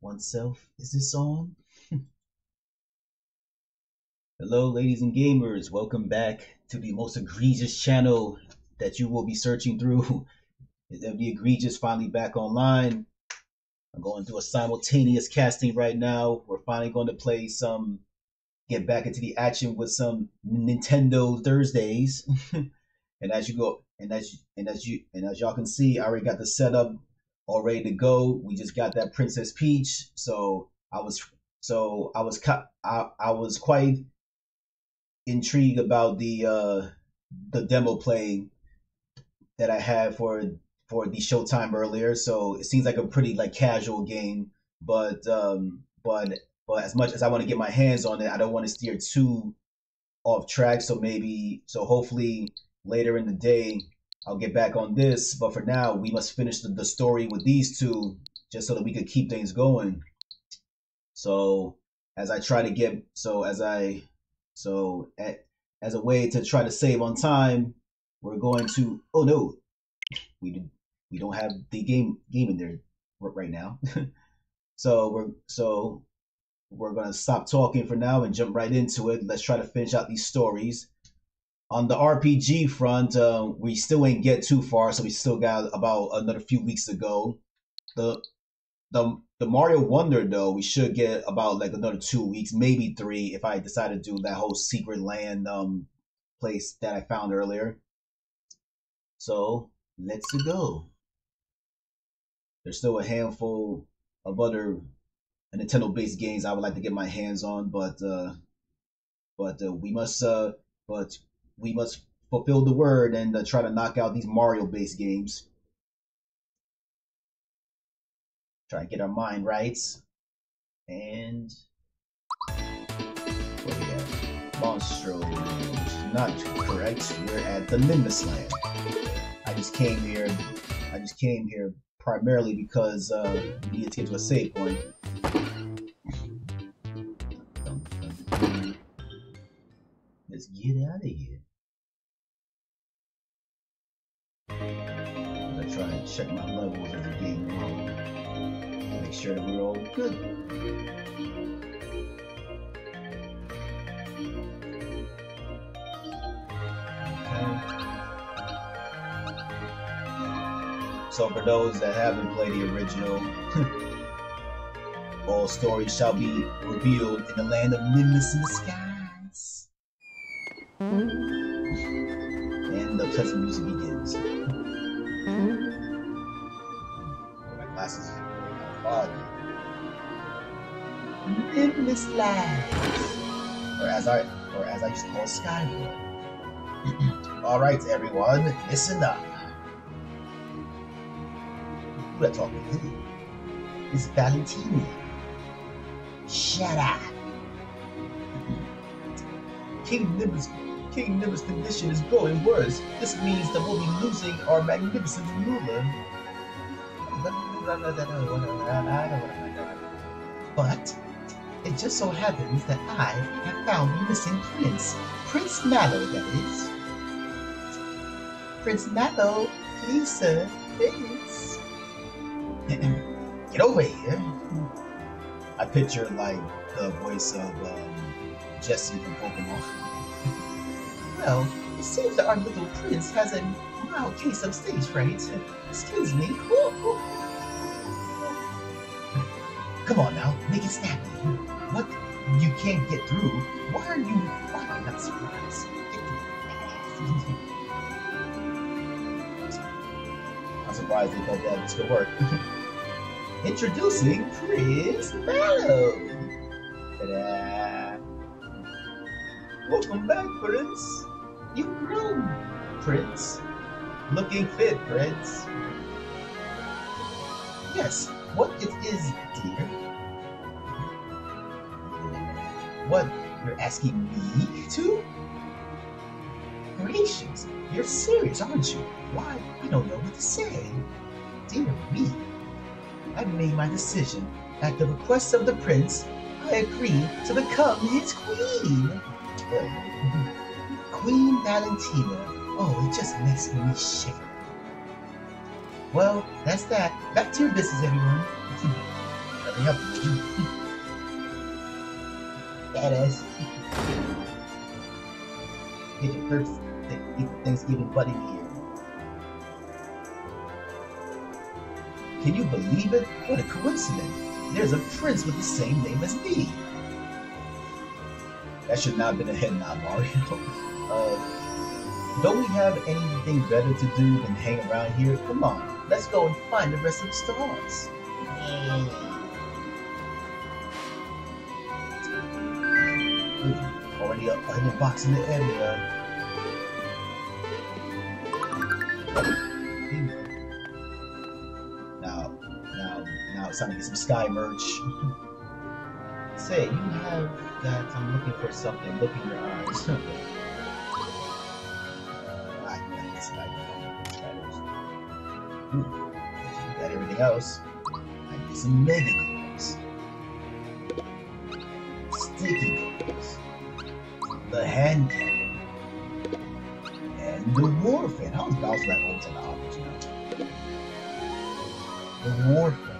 oneself. Is this on? Hello, ladies and gamers. Welcome back to the most egregious channel that you will be searching through. The egregious finally back online. I'm going through a simultaneous casting right now. We're finally going to play some, get back into the action with some Nintendo Thursdays. and as you go, and as you, and as you, and as y'all can see, I already got the setup all ready to go. We just got that Princess Peach, so I was, so I was, I, I was quite intrigued about the uh the demo play that I had for for the Showtime earlier. So it seems like a pretty like casual game, but um but but as much as I want to get my hands on it, I don't want to steer too off track. So maybe so hopefully later in the day I'll get back on this. But for now, we must finish the, the story with these two just so that we could keep things going. So as I try to get so as I so at, as a way to try to save on time, we're going to. Oh no, we did, we don't have the game game in there right now. so we're so we're gonna stop talking for now and jump right into it. Let's try to finish out these stories. On the RPG front, uh, we still ain't get too far, so we still got about another few weeks to go. The the the Mario Wonder though, we should get about like another two weeks, maybe three, if I decide to do that whole secret land um place that I found earlier. So let's go. There's still a handful of other Nintendo based games I would like to get my hands on, but uh but uh, we must uh but we must fulfill the word and uh, try to knock out these Mario based games. Try to get our mind right. And what we got? Monstro. Not correct. We're at the Nimbus Land. I just came here. I just came here primarily because uh, we needed to get to a save point. Let's get out of here. And check my levels as the game goes make sure that we're all good. So for those that haven't played the original, all stories shall be revealed in the land of Nimbus in the skies. And the pleasant music begins. My glasses body. Limitless life. Or as I or as I used to call Skyward. Alright everyone, listen up. Who are talking to? It's Valentina. Shut up. King Nimbus King Nimbus' condition is growing worse. This means that we'll be losing our magnificent ruler. But it just so happens that I have found the missing prince. Prince Mallow, that is. Prince Mallow, please, sir, please. Get over here. I picture like the voice of um, Jessie from Pokemon. well, it seems that our little prince has a mild case of stage fright. Excuse me. Come on now, make it snappy. What? You can't get through? Why are you? Why am I not surprised? I'm surprised they thought that this could work. Introducing Prince Mallow. Ta-da! Welcome back, Prince. You've grown, Prince. Looking fit, Prince. Yes, what it is, dear? What, you're asking me to? Gracious, you're serious, aren't you? Why, I don't know what to say. Dear me, I've made my decision. At the request of the prince, I agree to become his queen. queen Valentina. Oh, it just makes me shiver. Well, that's that. Back to your business, everyone. Hurry up, Badass. Get your first Thanksgiving buddy here. Can you believe it? What a coincidence. There's a prince with the same name as me. That should not have been a head nod, Mario. uh, don't we have anything better to do than hang around here? Come on, let's go and find the rest of the stars. Already a hidden box in the area. Now, now, now it's time to get some sky merch. Say, you have that. I'm looking for something. Look in your eyes. I need some mega Cannon. And the war fan. How is Bowser that old to the? The war fan.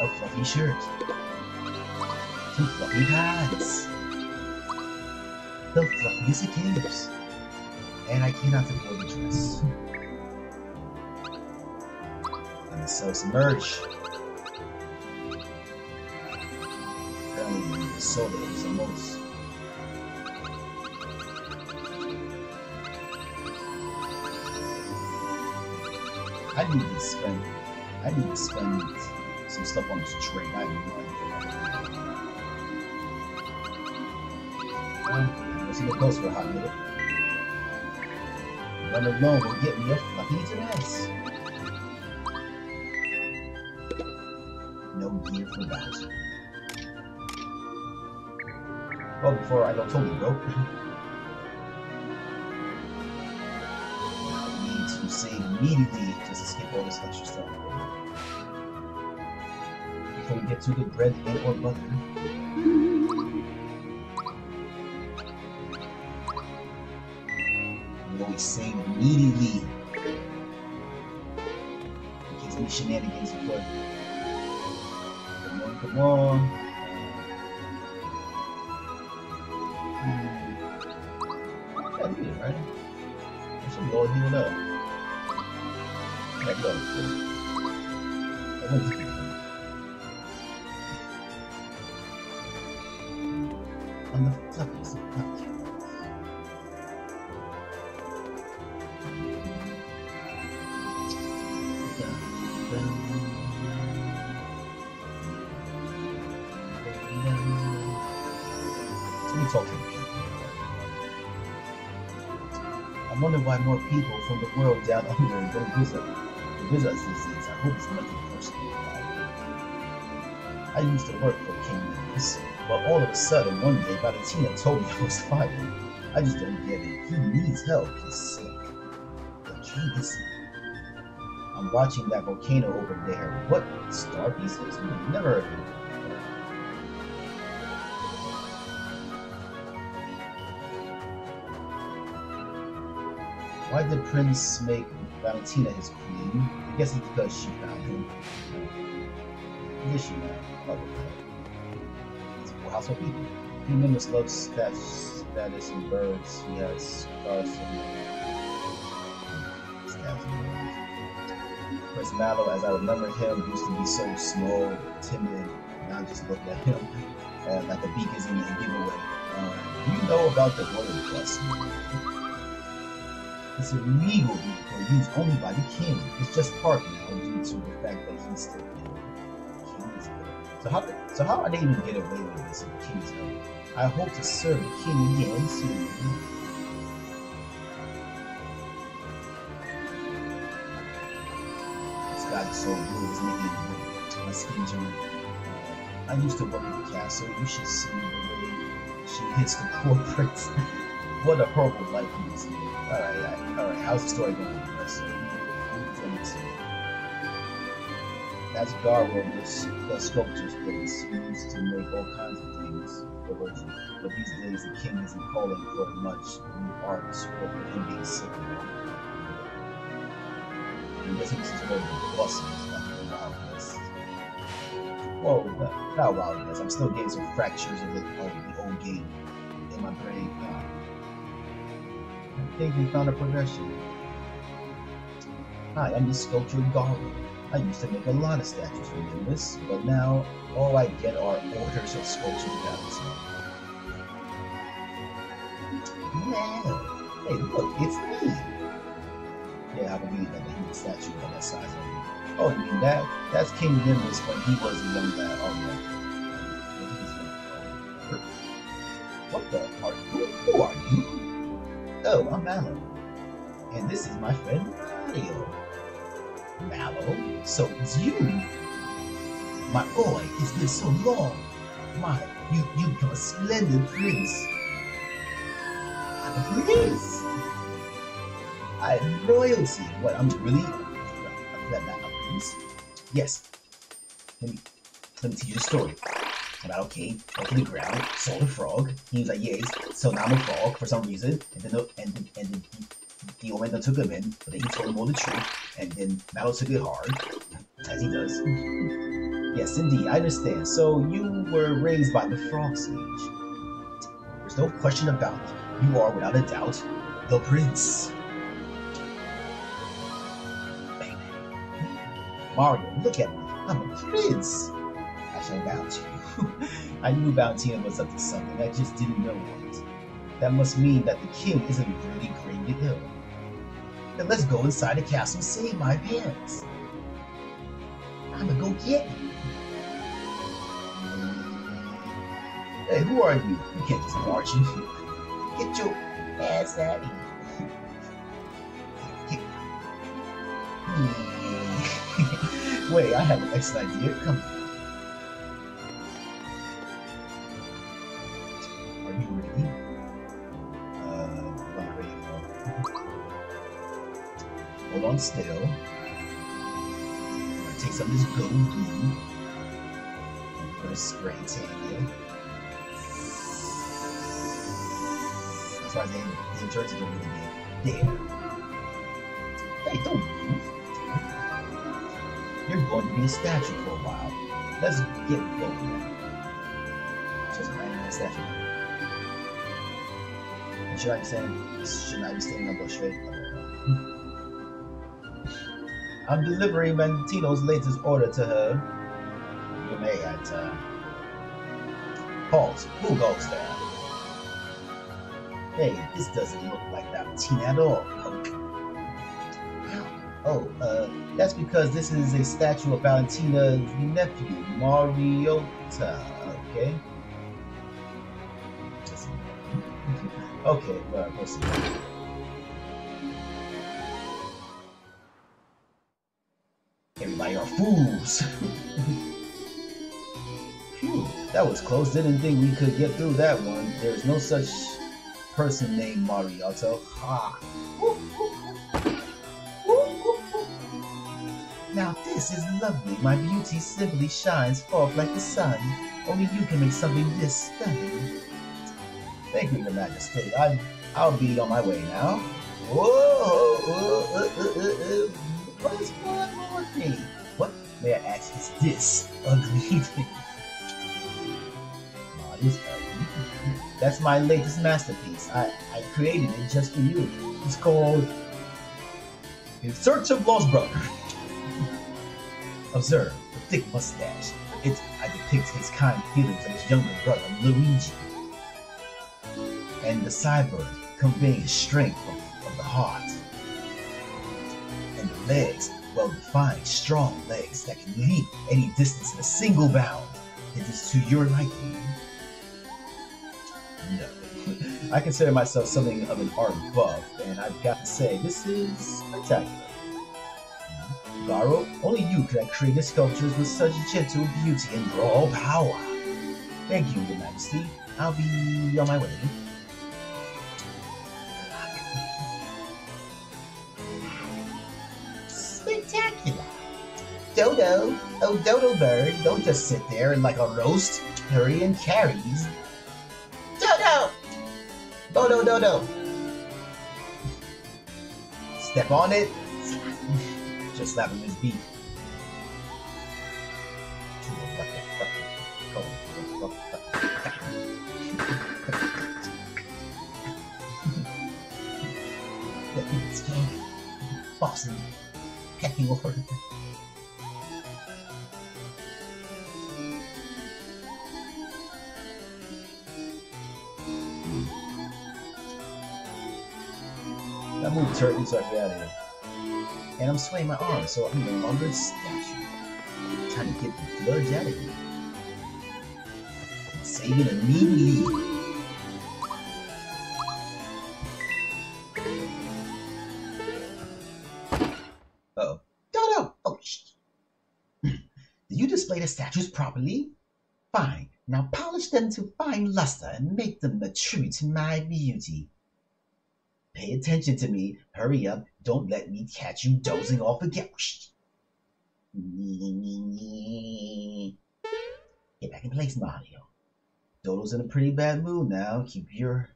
a fluffy shirt, some fluffy pads, the fluffiest of caves, and I cannot afford the dress. And sell some merch. Soda is the most. I need to spend. I need to spend some stuff on this trade. I have no idea. Let's see what goes for a hot minute. Run alone will get me a fluffy dress. Gear for that. Well, before I go totally broke. I need to save immediately just to skip all this extra stuff before we get to the bread and or butter. We save immediately. Case any shenanigans afoot. Come on, To people. I wonder why more people from the world down under don't visit visit us these days. I hope it's nothing personal. I used to work for King Midas. But all of a sudden, one day, Valentina told me I was fired. I just don't get it. He needs help. He's sick. The king is. I'm watching that volcano over there. What? Star pieces? Never heard of it. Why did Prince make Valentina his queen? I guess it's because she found him. Is she now? Oh, household people. He members love status and birds. He has scars stats. Prince Mallow, as I remember him, used to be so small, timid. Now just look at him uh, like a beak is in a giveaway. Uh, you know about the royal blessing. It's a legal vehicle used only by the king. It's just parked now due to the fact that he's still king. So how so how are they even get away with this in? I hope to serve the king again soon. This guy's so blue, it's making my skin turn. I used to work in the castle. You should see the way she hits the corporates. What a horrible life he living. Alright, alright, alright. How's the story going with the rest of it? Let me see. That's Garro, the, sculptures place. He used to make all kinds of things. Controversy, but these days the king isn't calling for much new arts or for him being sick guessing this is where the bosses like the wildness. Well, not, not wildness. I'm still getting some fractures of the, of the old game in my brain. Uh, I think we found a progression. Hi, I'm the sculptor Garro. I used to make a lot of statues for Nimbus, but now all I get are orders of sculpture battles. Yeah. Hey, look, it's me. Yeah, I believe that the human statue of that size. Oh, you mean that? That's King Nimbus when he was a young lad. Oh, yeah. What the? Are, who, who are you? Oh, I'm Mallow. And this is my friend Mario. Mallow? So it's you. My boy, it's been so long. My, you, you become a splendid prince. I'm a prince. I am royalty. What, I'm really a prince? Yes. Let me, let me tell you a story. About came, fell to the ground, saw the frog. He was like, yes. So now I'm a frog for some reason. And then, the, and, then, and then the old man took him in, but then he told him all the truth, and then Mallow took it hard, as he does. yes, indeed, I understand. So you were raised by the Frog Sage. There's no question about it. You are, without a doubt, the prince. Mario, look at me. I'm a prince. I shall bounty you. I knew Bountina was up to something. I just didn't know what. That must mean that the king isn't really gravely ill. Then let's go inside the castle and save my parents. I'm gonna go get him. Hey, who are you? You can't just march in. Get your ass out of here. Wait, I have an excellent idea. Come On still. I'm gonna uh, take some of this gold glue. I'm gonna spray tan you. That's why they, they jerseys don't really get there. Hey, don't move. You're going to be a statue for a while. Let's get going. Just a random statue. And should I be saying, should I be standing up straight? I'm delivering Valentino's latest order to her. You may at uh, Halt, who goes there? Hey, this doesn't look like Valentina at all, Poke. Oh, uh, that's because this is a statue of Valentina's nephew, Mariota, okay? Okay, well, we'll see. Fools. Phew, that was close. Didn't think we could get through that one. There's no such person named Mariotto. Ha! Now this is lovely. My beauty simply shines forth like the sun. Only you can make something this stunning. Thank you, Your Majesty. I, I'll be on my way now. Whoa! Uh, uh, uh, what is going on with me? May is this ugly thing? Oh, this ugly. That's my latest masterpiece. I, I created it just for you. It's called In Search of Lost Brother. Observe the thick mustache. It I depict his kind feelings of his younger brother, Luigi. And the cyborg conveying strength of, of the heart. And the legs, well defined, strong legs that can leap any distance in a single bound. Is this to your liking? No. I consider myself something of an art buff, and I've got to say, this is spectacular. Garro, only you can create sculptures with such gentle beauty and raw power. Thank you, Your Majesty. I'll be on my way. Dodo, oh Dodo bird, don't just sit there and like a roast. Hurry and carries. no, no, no. Step on it. Just slap him his beat. Boston. Pecking order. I move turkey so I get out of here. And I'm swaying my arm, so I'm no longer statue. I'm trying to get the blood out of here. Saving immediately. Uh-oh. Dodo! Oh, shh. Did you display the statues properly? Fine. Now polish them to fine luster and make them a tribute to my beauty. Pay attention to me. Hurry up. Don't let me catch you dozing off again. Get back in place, Mario. Dodo's in a pretty bad mood now. Keep your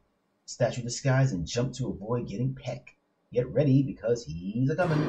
statue disguise and jump to avoid getting pecked. Get ready because he's a coming.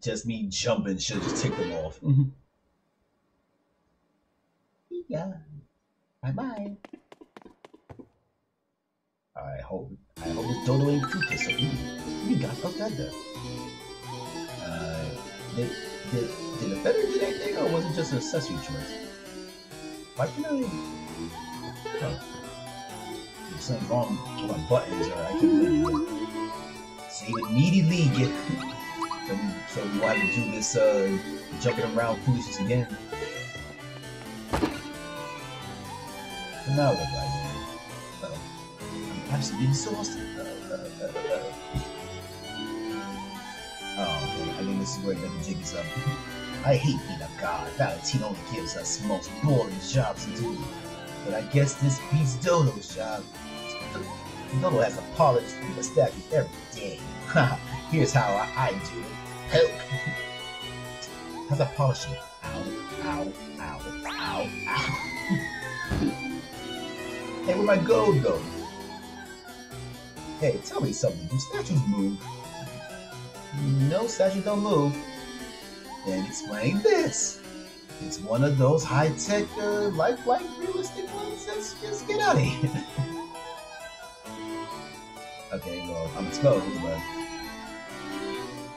just me jumping should just ticked them off. yeah. Bye bye. I hope I hope it's Dodo ain't too pissed. You, you got a feather. Uh, did, did, did the feather do anything or was it just an accessory choice? Why can I? Oh. There's something wrong with my buttons or I can't save immediately. Get so we will have to do this uh, jumping around foolishness again. So now what do I do? I'm absolutely exhausted. Uh, uh, uh, uh. Oh, okay. I think this is where the jig is up. I hate being a god. Valentine only gives us most boring jobs to do. But I guess this beats Dodo's job. Dodo has to polish the statue every day. Here's how I, I do it. Help! How's that polishing? Ow, ow, ow, ow, ow. hey, where my gold go? Hey, tell me something. Do statues move? No, statues don't move. Then explain this. It's one of those high-tech, uh, lifelike, realistic ones. Let's just get out of here. okay, well, I'm exposed, but...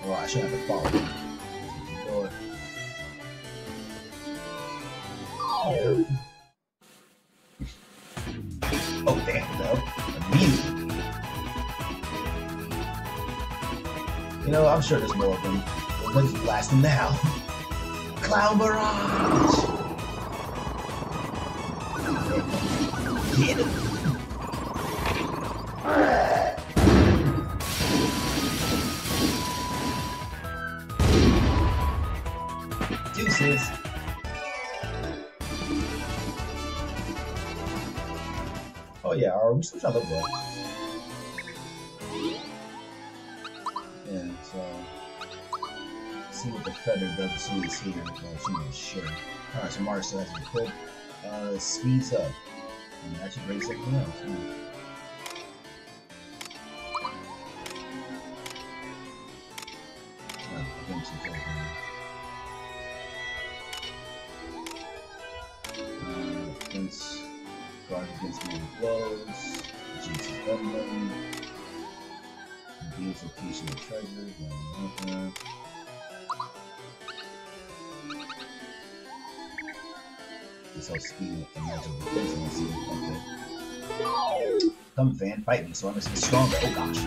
Well, I shouldn't have to follow. Oh. damn, no. Immediately. You know, I'm sure there's more of them. But let's blast them now. Clown Barrage! Get him! Deuces. Oh yeah, are we still trying to look well? Yeah, so see what the feather does as soon as here. Well, she was sure. Alright, so still has to equip. Uh, speeds up. And that should break something else. Hmm. Uh, I think she's guard against melee blows, GT gunman, Gauge location of treasures. Uh, this whole speed with the magic okay. Come fan, fight me, so I must be stronger. Oh gosh.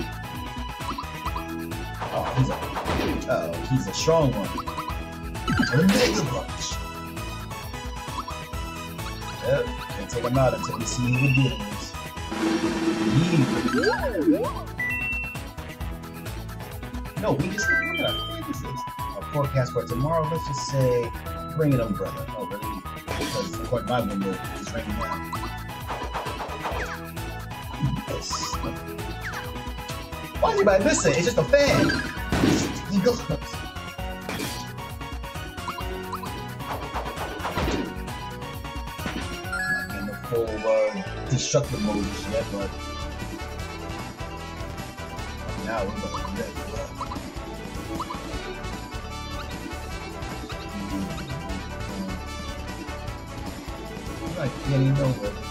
Oh, he's a uh oh, he's a strong one. A mega punch. Yep, take him out until we see who we're dealing. No, we just what the heck is this? A forecast for tomorrow, let's just say bring an umbrella. Oh really? Because according to my window, it's raining now. Yes. Why is anybody missing? It's just a fan. Destructive mode yet, but now we're it go. I'm not getting nowhere.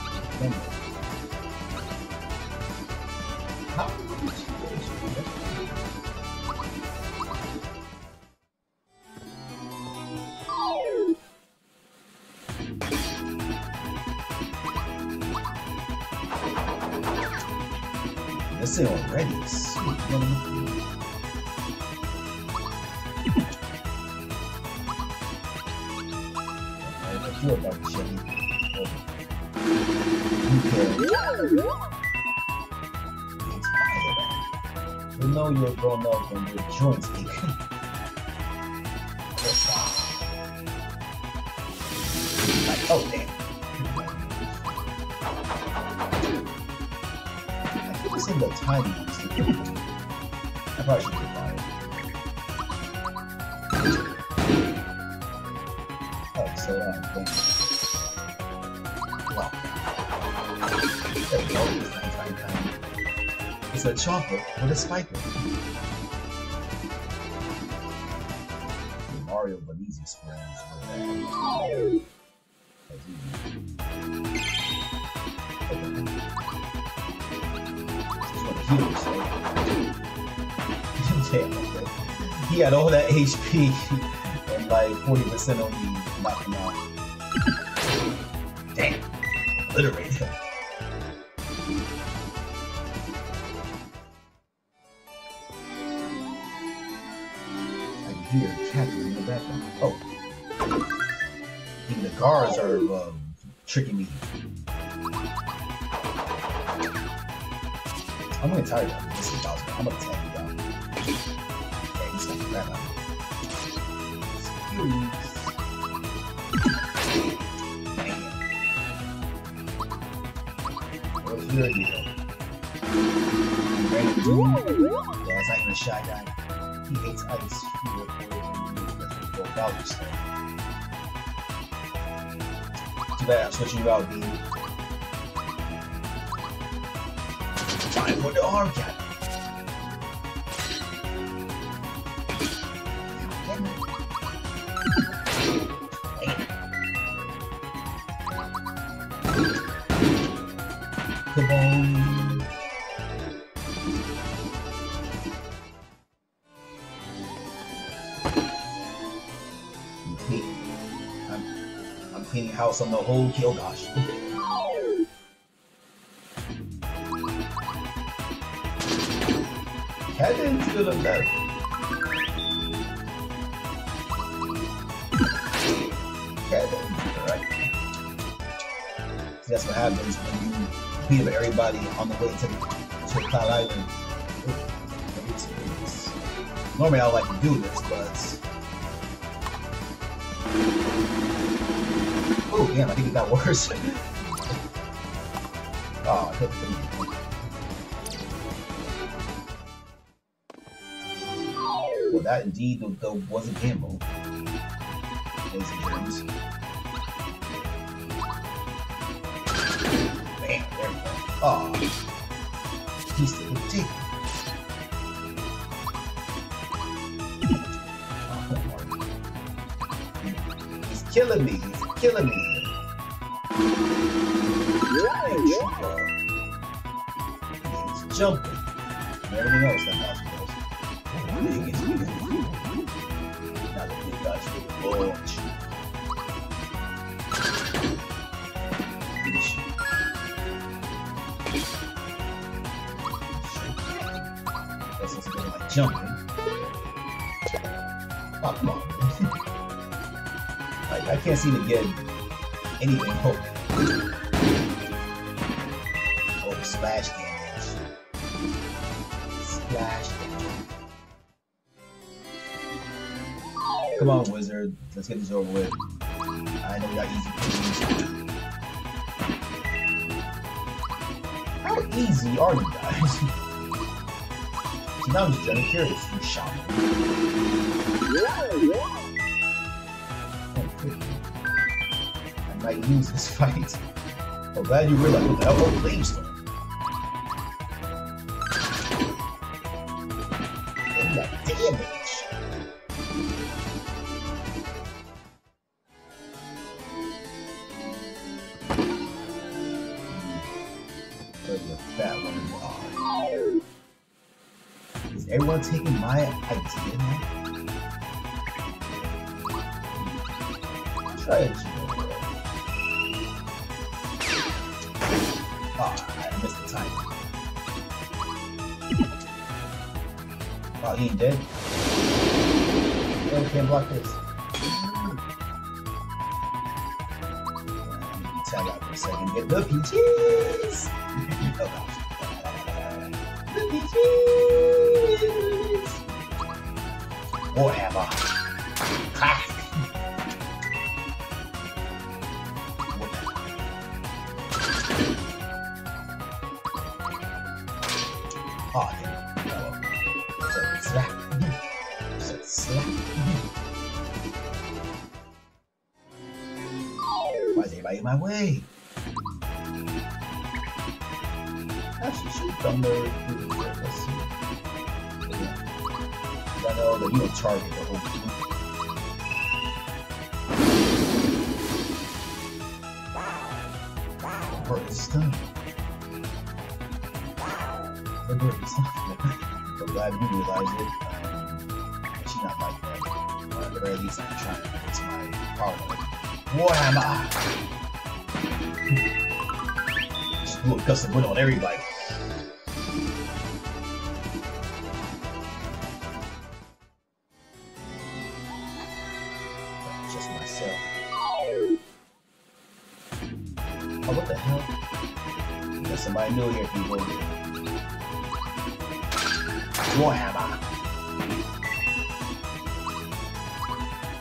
Chopper with a spiker. The Mario Belize is what he. Had all that HP and like 40% on me knocking out. House on the whole kill. Gosh. Heading to the left. Heading to the right. See, that's what happens when you up everybody on the way to, to Cloud Island. Normally I like to do this, but Oh damn, I think it got worse. oh, I couldn't. Well, that indeed though, was a gamble. And germs. Bam, there we go. Oh, he's still taking. He's killing me. He's killing me. I'm glad you realized. Elbow, please.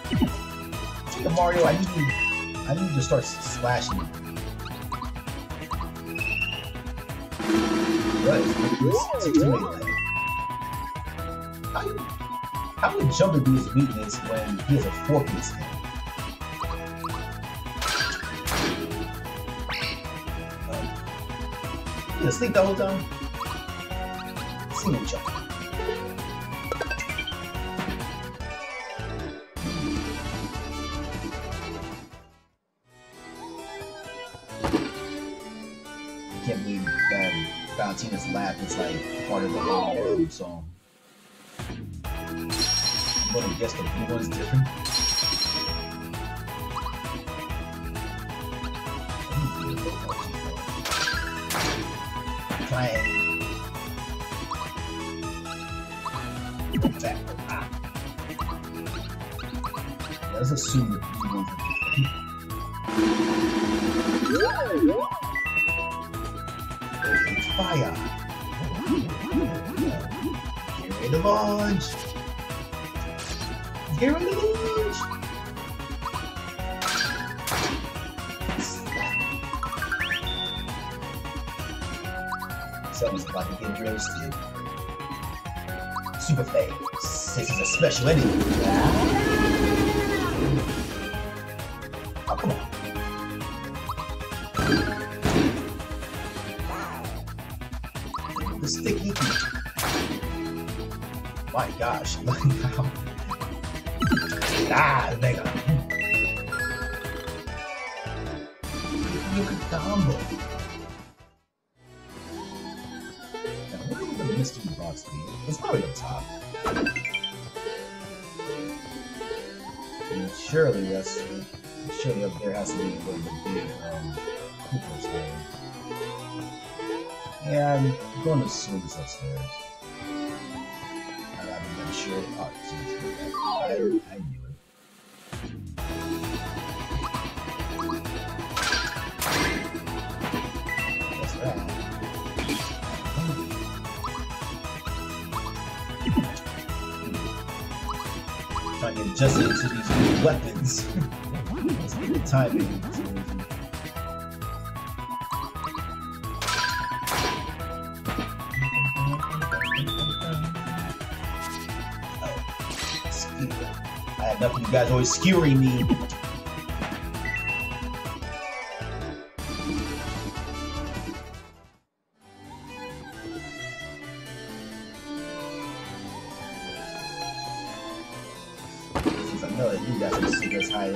Mario, I need you, I need to start slashing. How, can how would Jumper be his weakness when he has a fork in his hand? Um, he asleep the whole time? Singing Jumper. part of the whole song. I guess the blue one's different. Let's assume sweaty. Sticky. My gosh. I'm it's not even sure. Oh, geez, I, I knew it. That's right. Trying to get adjusted to these new weapons. Get the timing. You guys always skewering me. You guys are.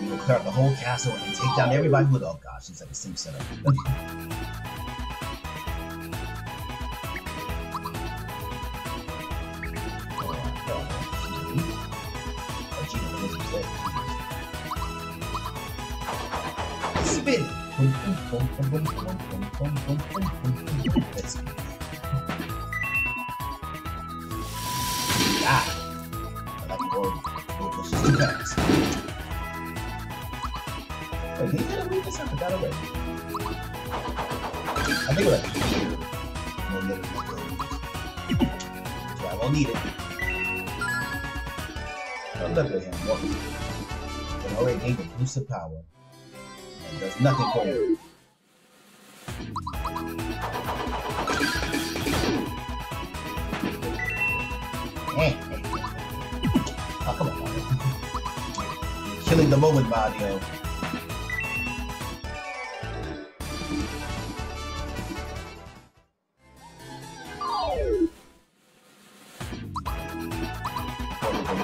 We will clear out the whole castle and take down everybody with oh gosh, it's like the same setup. Ah! I like the. It was just too fast. Wait, did he get a weakness? I forgot already. I think it was like here. No, no, no. So I won't need it. Oh, look at him. What? Already gained a boost of power. And does nothing Oh, come on, killing the moment, Mario.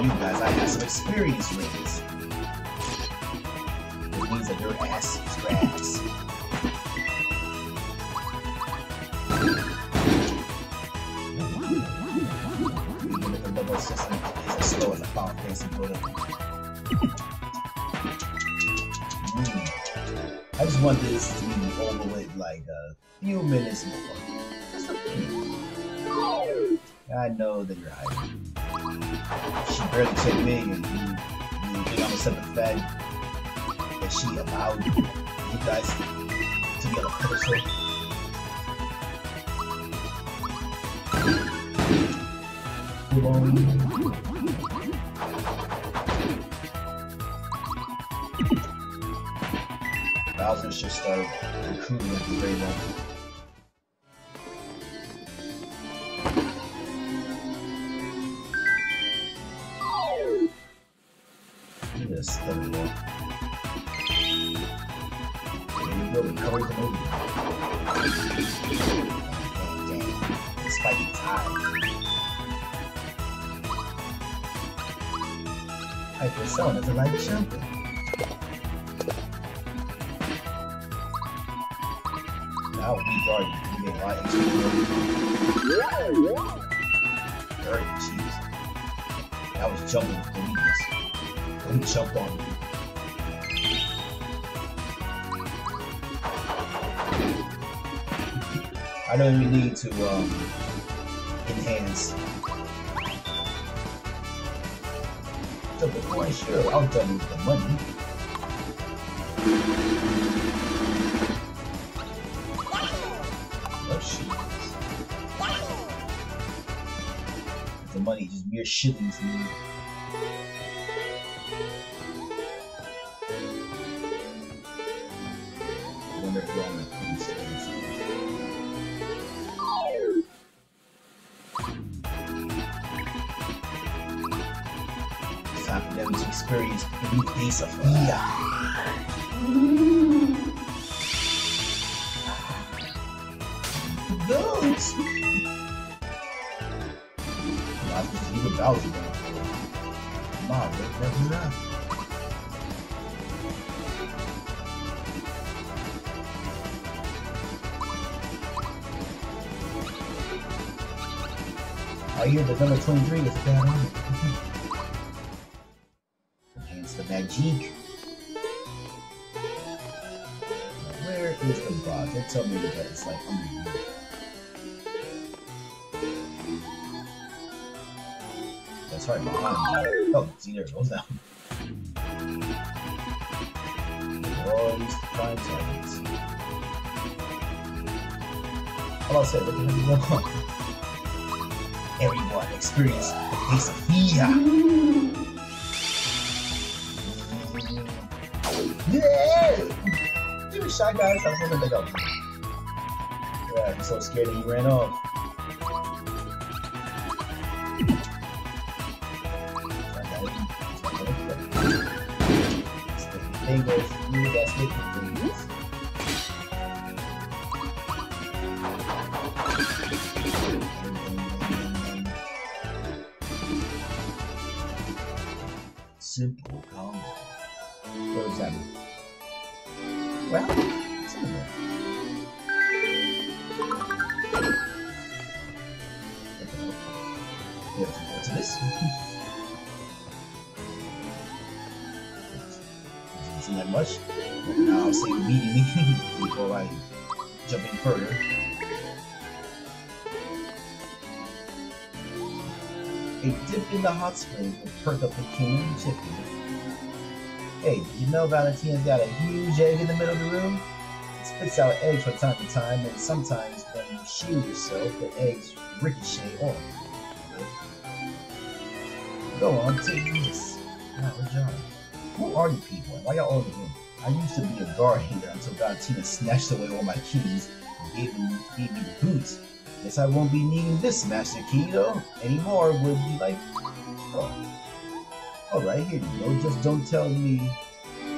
You guys, I have some experience know that you're hiding. She barely took me, and you, you think I'm a the fact that she allowed you guys to on a pedestal. Come on. Bowser should start recruiting the very. Enhance. So before I sure I'll done with the money. Oh. The money just mere shillings I hear the number 23 is a bad one. It's the magic. Where is the boss? Don't tell me that it's like oh underneath. That's right, behind me. Oh, see there it goes down. All these fine targets. How about I say, look at everyone. Everyone experience fear. Yeah! You were shy guys, was looking to go. Yeah, I'm so scared he ran off. Simple combo. What does that mean? Well. There's more to this. Doesn't seem like much. Now I'll say immediately before I jump in further. A dip in the hot spring will perk up the king chicken. Hey, you know Valentina's got a huge egg in the middle of the room? It spits out eggs from time to time, and sometimes when you shield yourself, the eggs ricochet off. Go on, take this. Now, John. Who are you people? Why y'all the room? I used to be a guard here until Valentina snatched away all my keys and gave me, gave me the boots. Guess I won't be needing this master key though anymore. Would be like, oh, all right, here you go. Just don't tell me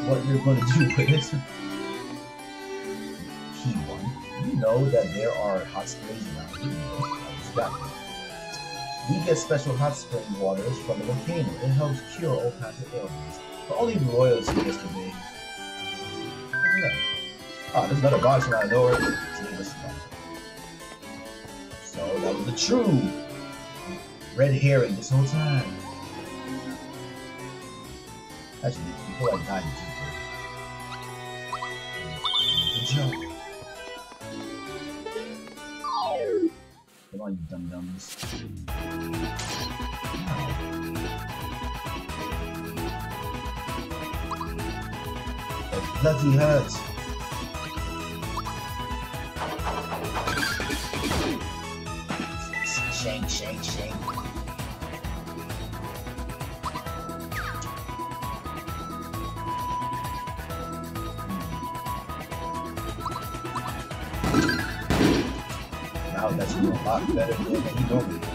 what you're to do with it. Key one. You know that there are hot springs around here. We get special hot spring waters from the volcano. It helps cure all kinds of ailments. But only royalty. Look at that. Ah, there's another box around nowhere. See, fun. That was the true red herring this whole time. Actually, before I died deeper. Good job. Come on, you dum dums. Bloody hurts. Shank, shank, shank. Now that's a lot better than he normally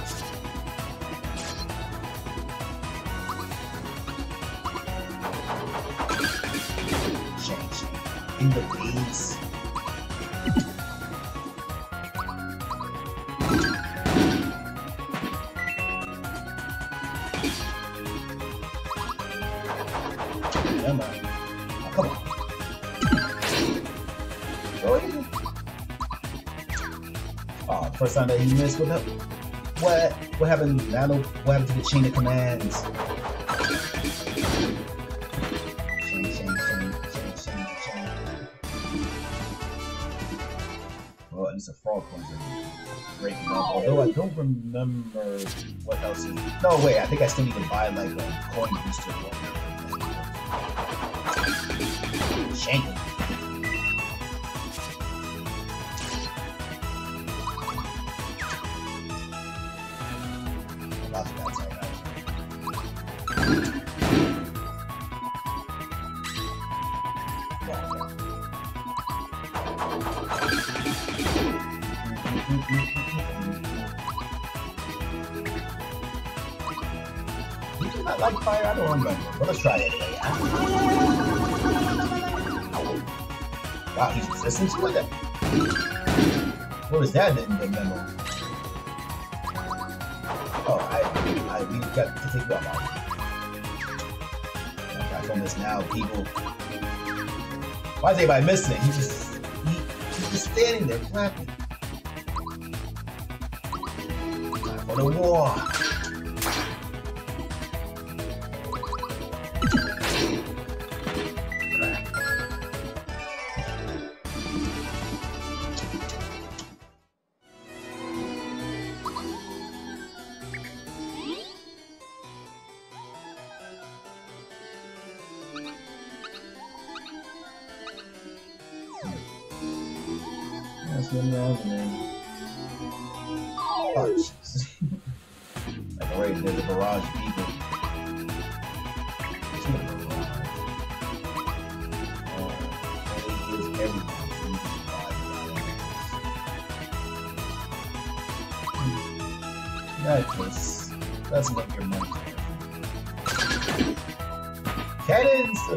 Oh, time he missed with that. What? What happened? Nano? What happened to the chain of commands? Well, at least a frog coins breaking up. Although I don't remember what else is. No, wait. I think I still need to buy like a coin booster. Shank resistant to it? What was that in the memo? Oh, I, I we got to take that out. Back on this now, people. Why is everybody missing it? He's just he, he's just standing there clapping. Time for the war.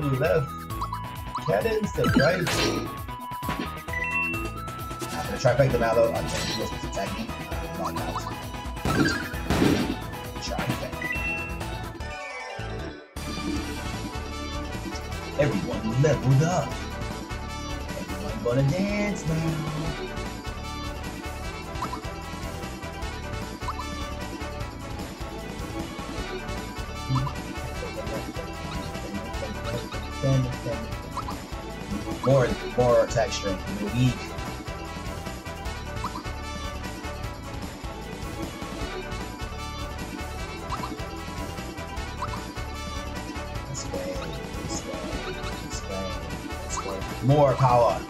The left. Cannons to the right. I'm gonna trifecta Mallow. I'm. Uh, lock out. Trifecta. Everyone leveled up. Everyone gonna dance now. Attack strength. You're. More power.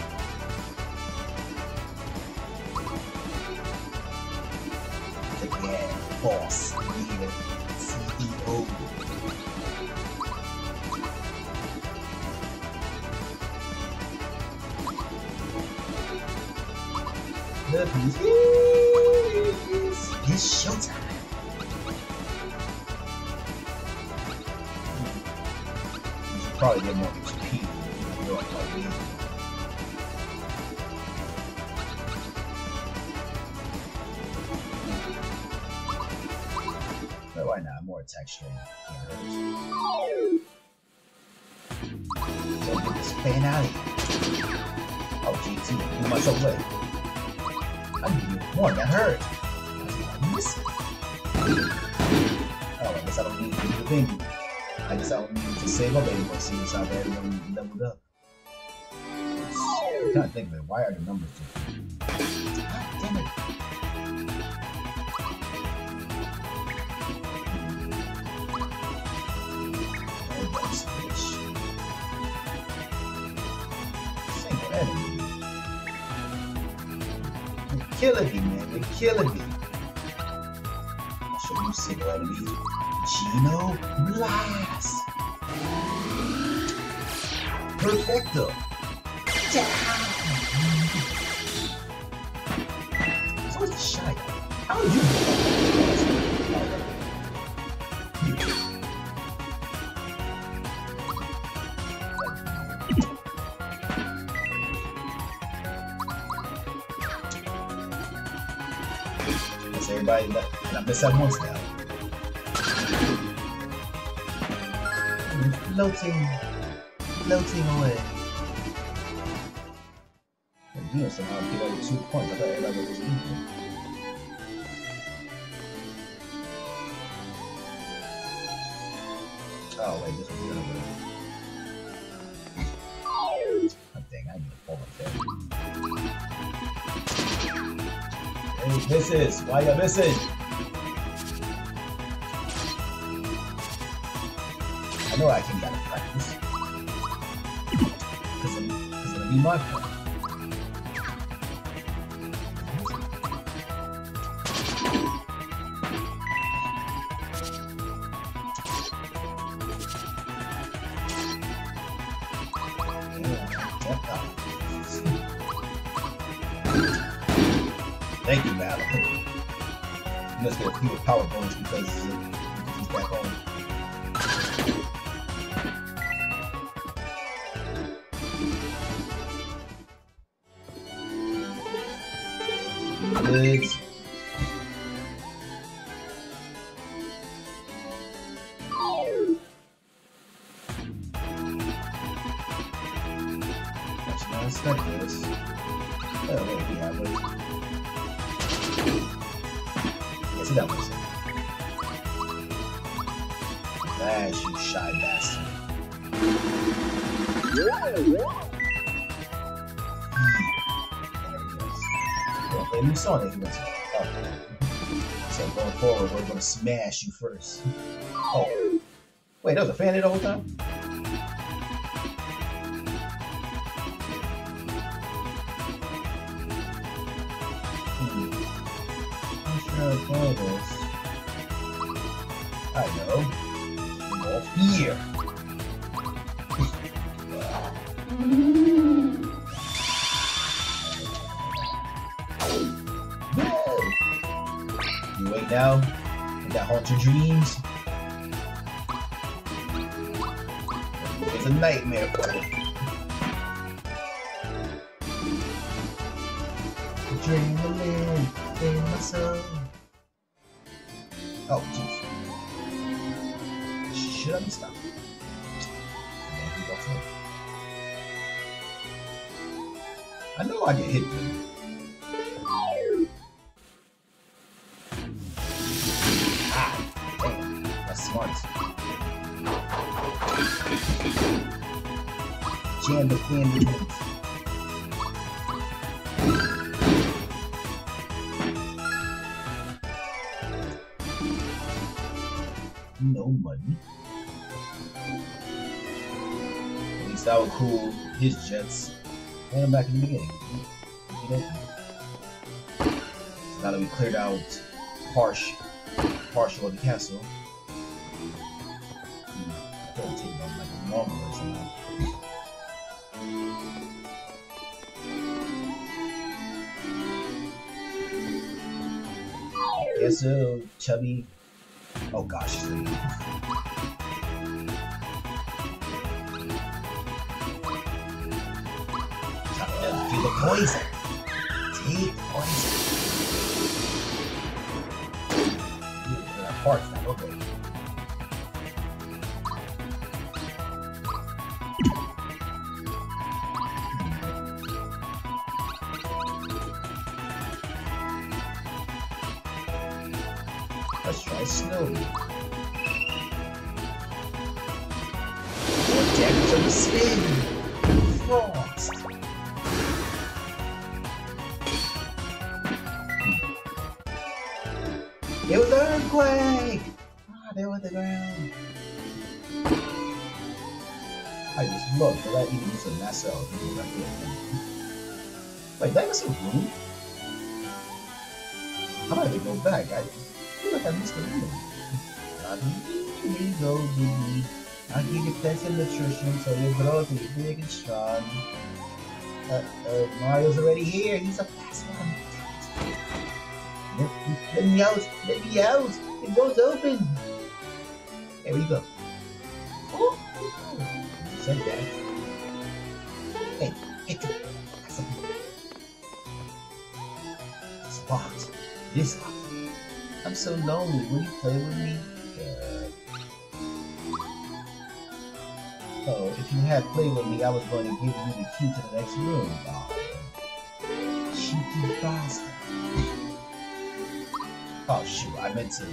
That once now. Floating. Floating away. And Dino somehow with two points. I thought was equal. Oh wait, this the other way. Oh, dang, I need to pull my Hey, misses! Why you missing? I know I can get a practice. Because it'll be my point. Thank you, Malcolm. You must get a power bonus because smash you first. Oh. Wait, that was a fan the whole time? That would cool his jets. And I'm back in the beginning. So now that we cleared out Harsh, partial of the castle. Hmm, like taking on like a something. Guess so, chubby. Oh gosh, poison. That was a room? How about they go back? I feel like I missed the room. Here go, Jimmy. I'll give you plenty of nutrition so you grow to be big and strong. Uh, uh, Mario's already here. He's a fast one. Let, let me out! Let me out! The door's open! There we go. Oh, said that. Locked. It is. I'm so lonely. Will you play with me? Uh, oh, if you had played with me, I was going to give you the key to the next room. Oh, cheeky bastard. Oh shoot, I meant to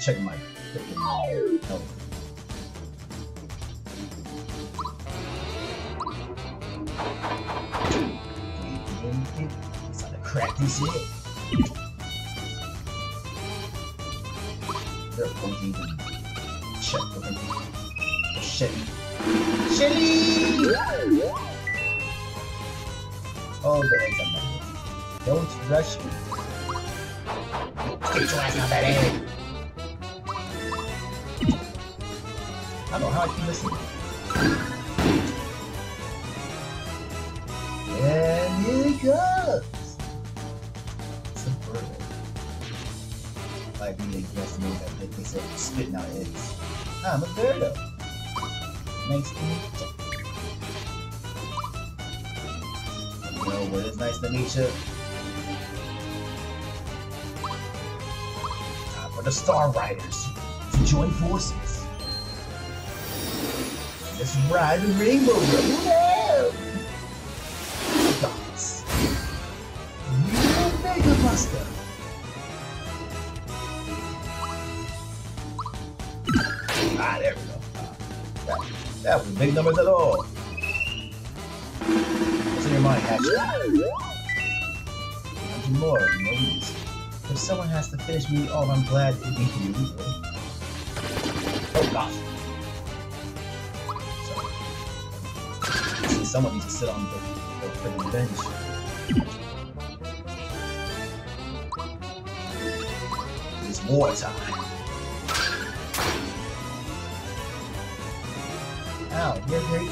check my freaking health. It's this shit. With him. Shelly. Oh, the eggs Don't rush me. Get your ass out that egg! I don't know how I missing. And here it Like me against me that they, said spitting out eggs. I'm a birdo. Nice to meet you. Know what is nice to meet you? Time for the Star Riders to join forces. Let's ride the Rainbow Road. Big numbers at all. What's in your mind, Hatchet? Nothing more, no use. If someone has to finish me off, I'm glad to be you. Oh gosh. Sorry. Someone needs to sit on the, the freaking bench. wartime. Ow, you're very.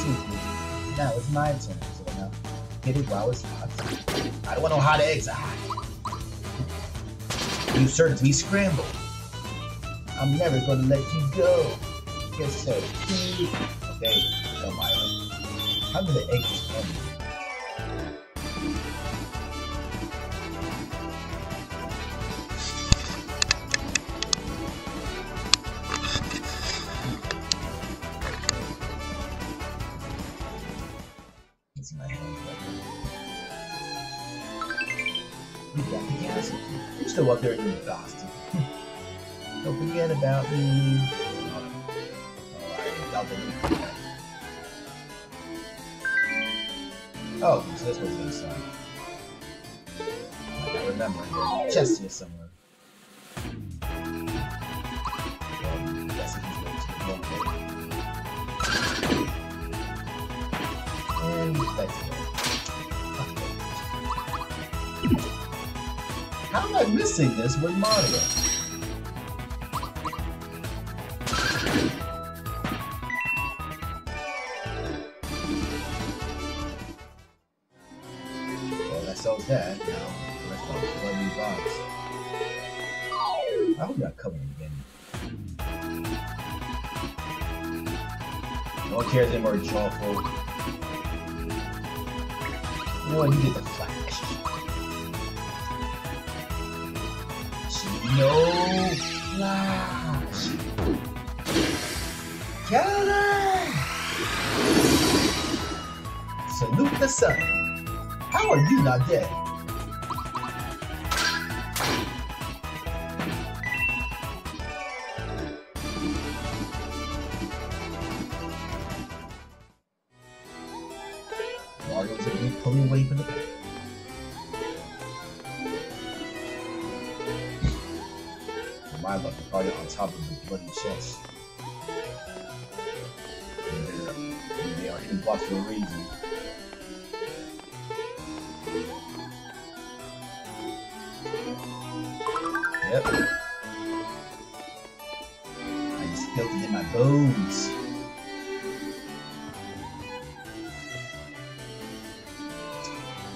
Now it's my turn, so now get it while it's hot. I don't want no hot eggs. Ah. You certain to be scrambled. I'm never gonna let you go. Yes, sir. Okay, no, Myra. How did the One cares anymore, Jawful. What? You get the flash. No flash. Counter! Salute the sun. How are you not dead? And uh, they are hidden uh, blocks for a reason. Yep. I just felt it in my bones.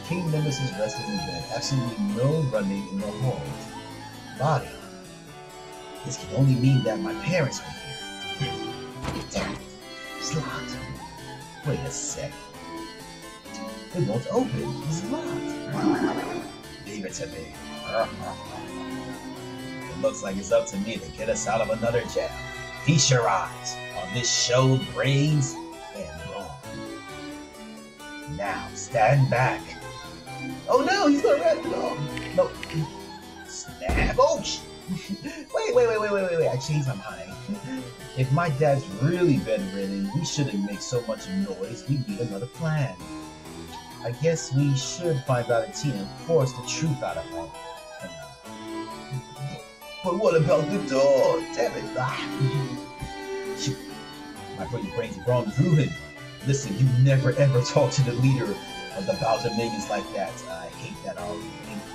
King Nemesis rested in bed, absolutely no running in the halls. Body. Only mean that my parents were here. Damn it. It's locked. Wait a sec. It won't open. It's locked. Leave it to me. It looks like it's up to me to get us out of another jam. Feast your eyes on this show, brains and wrong. Now stand back. Oh no, he's gonna wrap it off. No. Snap. Oh, wait, wait, wait, wait, wait, wait, wait. I changed my mind. If my dad's really bedridden, we shouldn't make so much noise. We need another plan. I guess we should find Valentina and force the truth out of her. But what about the door? Damn it. Ah. Shoot. My pretty brain's wrong ruined. Listen, you never ever talk to the leader of the Bowser Minions like that. I hate that I'll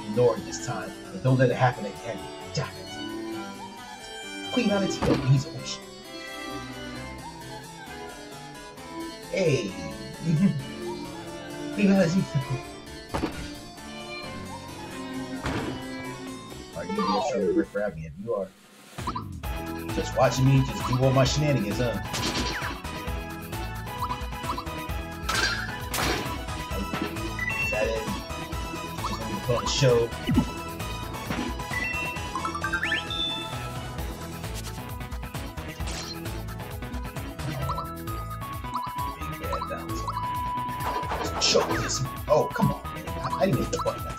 ignore it this time. But don't let it happen again. Damn it. Queen Valentina, oh, he's ocean. Hey. Queen Valentina. Are you just trying to riff me? If you are just watching me, just do all my shenanigans, huh? Is that it? Just want to put on a show. Oh, come on, man. I, I didn't hit the button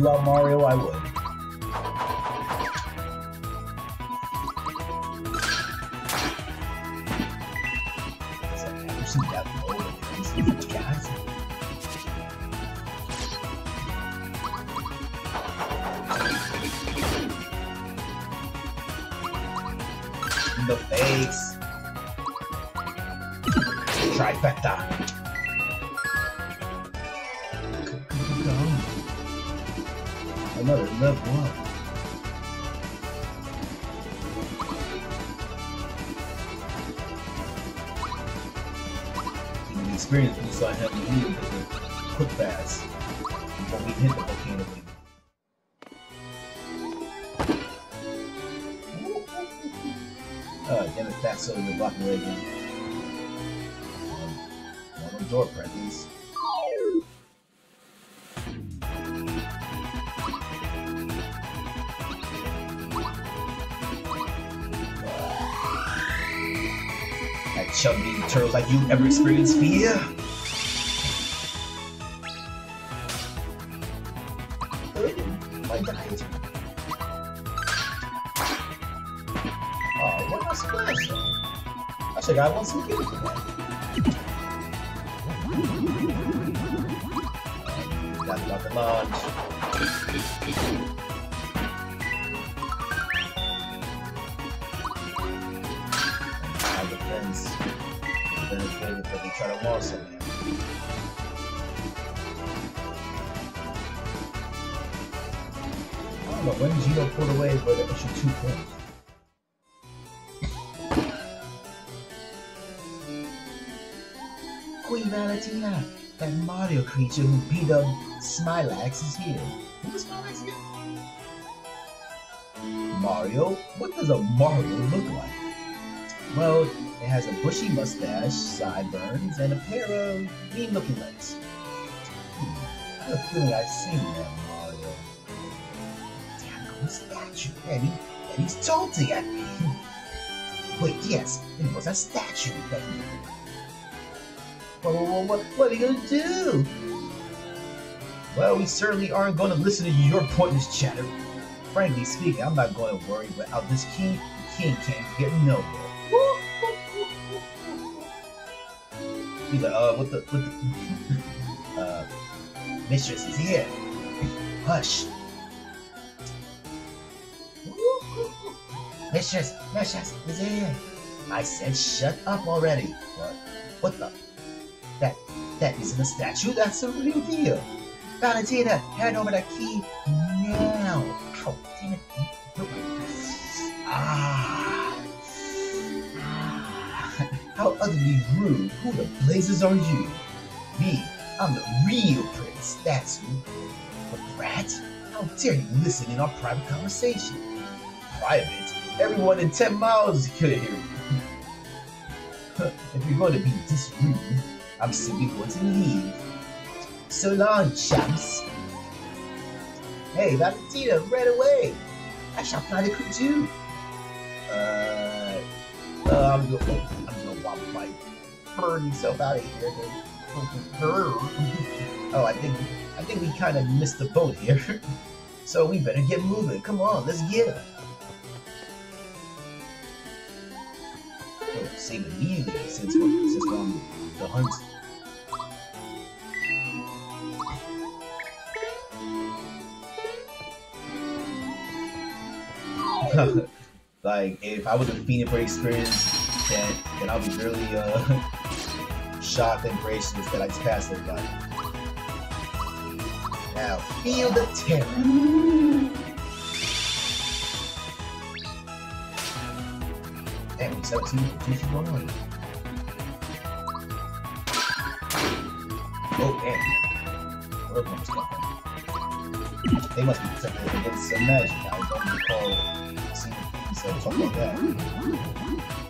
you out, Mario, I would. Experience we saw him heal with the quick fast before we hit the volcano. Uh, damn it, fast so you're blocking away again. Um, door presence. Turtles like you ever experienced fear? Why? Oh, what a splash! I one some food. Got the try to wall something. I when Geno pulled away for the extra two points. Queen Valentina, that Mario creature who beat up Smilax is here. Who is Smilax again? Mario? What does a Mario look like? Well, it has a bushy mustache, sideburns, and a pair of mean-looking legs. Hmm, I have a feeling I've seen that Mario. Damn, the statue, and, he, and he's taunting at me. Wait, yes, it was a statue thing. Well, well, what, what are you gonna do? Well, we certainly aren't going to listen to your pointless chatter. Frankly speaking, I'm not going to worry without this king. The king can't get nowhere. He's like, uh, what the, what the, uh, mistress is here. Hush. Mistress, mistress is here. I said shut up already. What? What the? That, that isn't a statue, that's a real deal. Valentina, hand over that key now. Ow, damn it. Ah. How utterly rude. Who the blazes are you? Me, I'm the real prince, that's who. But Brat, how dare you listen in our private conversation? Private? Everyone in 10 miles could hear you. if you're going to be this rude, I'm simply going to leave. So long, chumps. Hey, Valentina, right away. I shall fly the crew too. Uh, uh I'm gonna, walk my burn myself out of here. oh, I think, I think we kind of missed the boat here. so we better get moving. Come on, let's get it. Oh, save immediately since we're, since we're on the hunt. like if I was a Phoenix for experience, then then I'll be really uh shocked and gracious that I just passed by. Now feel the terror. Damn, we 17 2 1 Oh damn. Up, stuff? They must be protected against some magic. I don't recall seeing said something like that.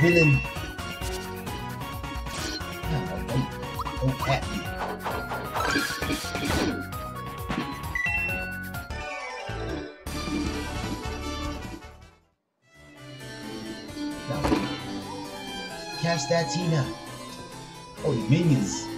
villain. Oh, Catch that, Tina. Oh, minions.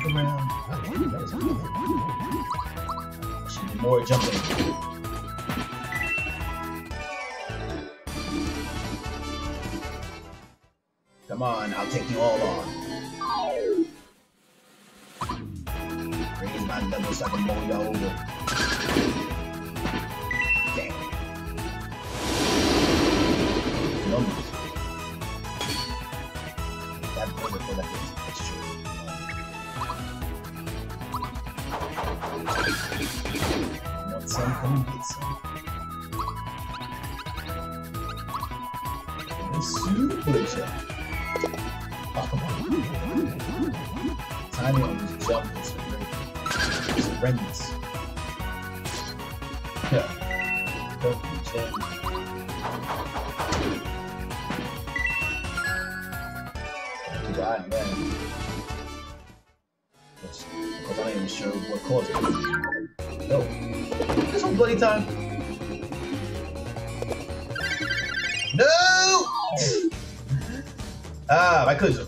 around. Should be more jumping. Come on, I'll take you all on.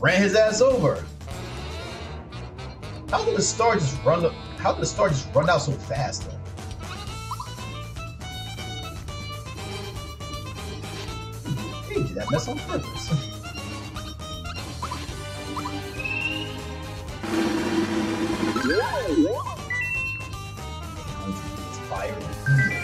ran his ass over. How did the star just run? Up, how did the star just run out so fast? Though? He did that mess on purpose. It's fire.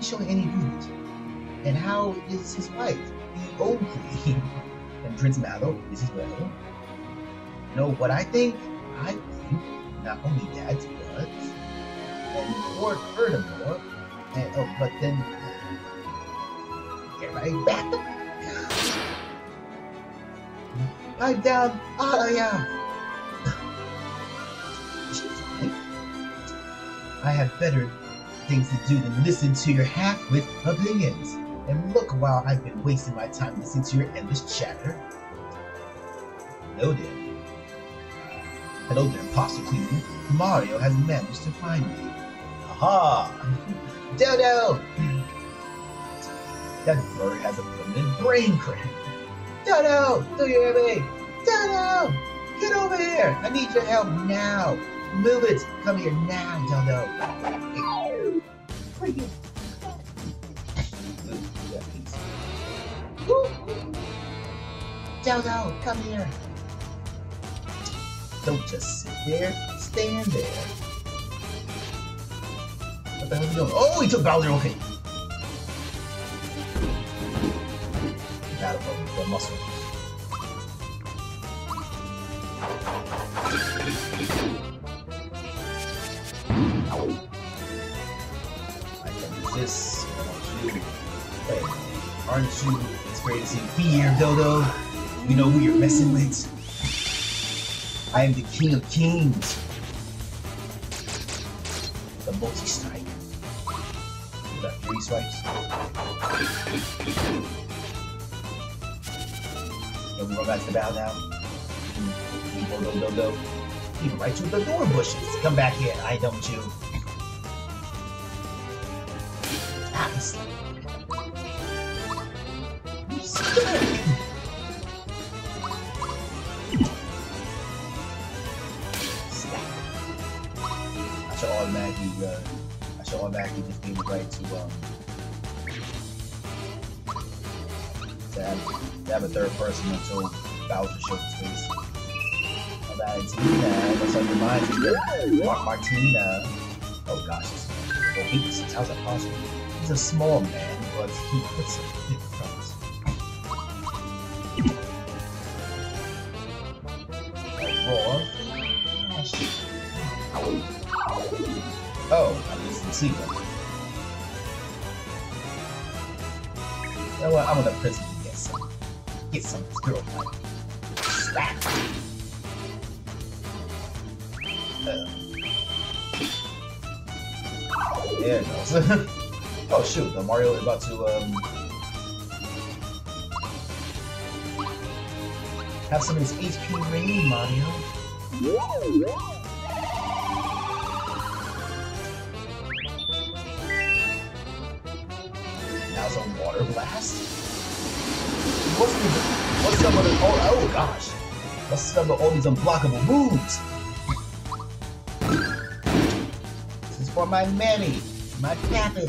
Showing any root? And how is his wife, the old queen? And Prince Mallow is his well? You know what I think? I think not only that, but and Lord Furthermore, and oh, but then get right back. I'm down, Alaya. She's fine. I have better things to do than listen to your half-wit opinions. And look while I've been wasting my time listening to your endless chatter. Hello there. Hello there, Imposter Queen. Mario has managed to find me. Aha! Dodo! That bird has a permanent brain cramp. Dodo! Do you hear me? Dodo! Get over here! I need your help now! Move it! Come here now, Dodo! Yeah, Dodo, come here. Don't just sit there, stand there. What the hell is he doing? Oh, he took Bowser, okay. Battle for the muscle. Aren't you? Experiencing fear, Dodo? You know who you're messing with? I am the king of kings. The multi-strike. Is that three strikes? Can we run back to battle now? Go, go. Even right through the door bushes. Come back here, I don't you. Scared. I should automatically, uh, I should automatically just give it right to, um, to have, to have a third person until Bowser shows his face. Valentina, what's on your mind? Mark Martina. Oh gosh, this man. Oh, weaknesses, how's that possible? He's a small man, but he puts a big front. Roar. Oh, I'm using the sequel. You know what? I'm gonna prison to get some. Get some girl. Slap! Uh, there it goes. oh shoot, the Mario is about to um have some of his HP rain, Mario. Now some water blast. What's the what's of the oh oh gosh. What's up with all these unblockable moves? This is for my mammy, my pappy.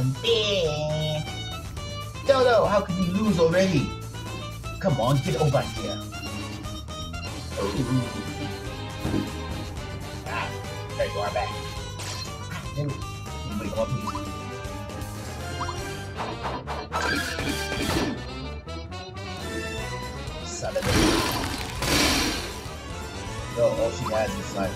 And big. Dodo, how can you lose already? Come on, get over here. Ooh. Ah, there you are back. Son of a... No, all she has is like...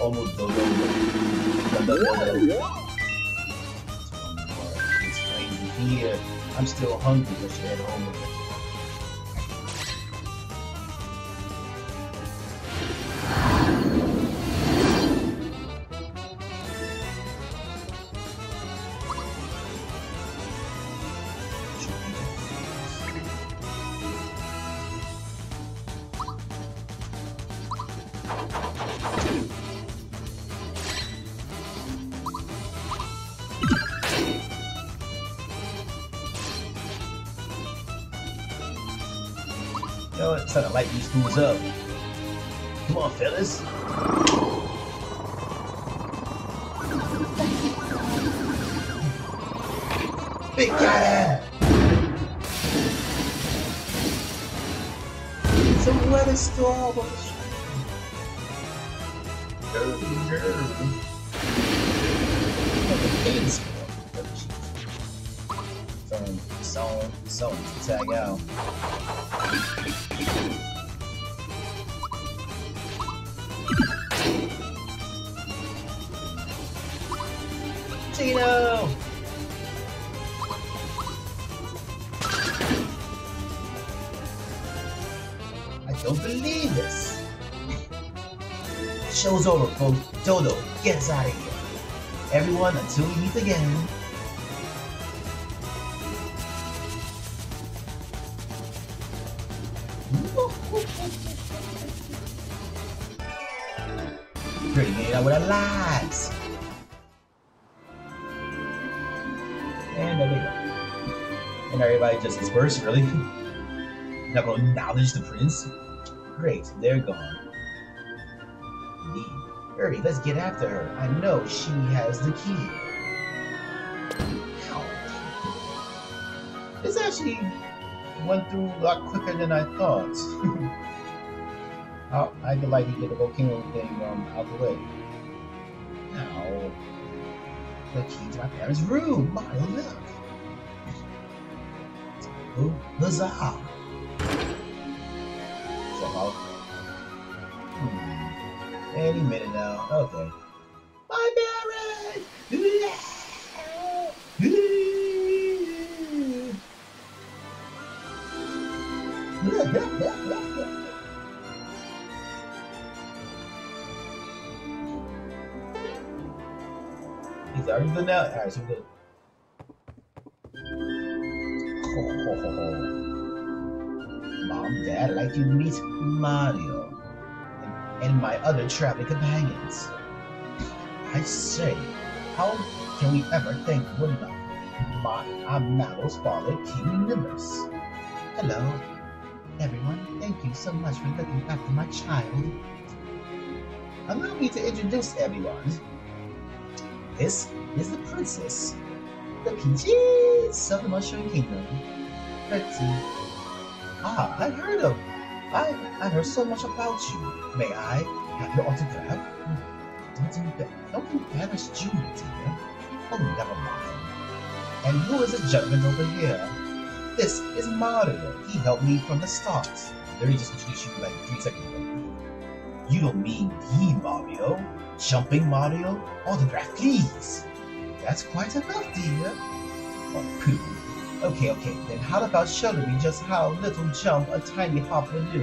Almost crazy here. I'm still hungry, but she had home know what? Trying to light these fools up. Come on, fellas. Big! It's a weather storm. No, no. The pain's Someone, someone, someone tag out. Over, folks. Dodo, get us out of here. Everyone, until we meet again. Pretty made out with our lives. And there we go. And everybody just dispersed, really? Not gonna the prince? Great, they're gone. Hurry, let's get after her. I know she has the key. This actually went through a lot quicker than I thought. I, I'd like to get the volcano thing um, out of the way. Now, the key to my parents' room. My look. Oh, huzzah! Somehow. Any minute now. Okay. My parents! He's already good now? Alright, so good. Mom, Dad, like you meet Mario and, my other traveling companions. I say, how can we ever thank enough? My, I'm father, King Nimbus. Hello, everyone. Thank you so much for looking after my child. Allow me to introduce everyone. This is the princess, the peaches of the Mushroom Kingdom. Betsy. Ah, I heard of. I I heard so much about you. May I have your autograph? Hmm. Don't embarrass, don't embarrass Junior, dear. Oh, never mind. And who is the gentleman over here? This is Mario. He helped me from the start. Let me just introduce you like three seconds ago. You don't mean the Mario? Jumping Mario? Autograph, please. That's quite enough, dear. Oh, pooh. Okay, okay, then how about showing me just how little jump a tiny hop will do?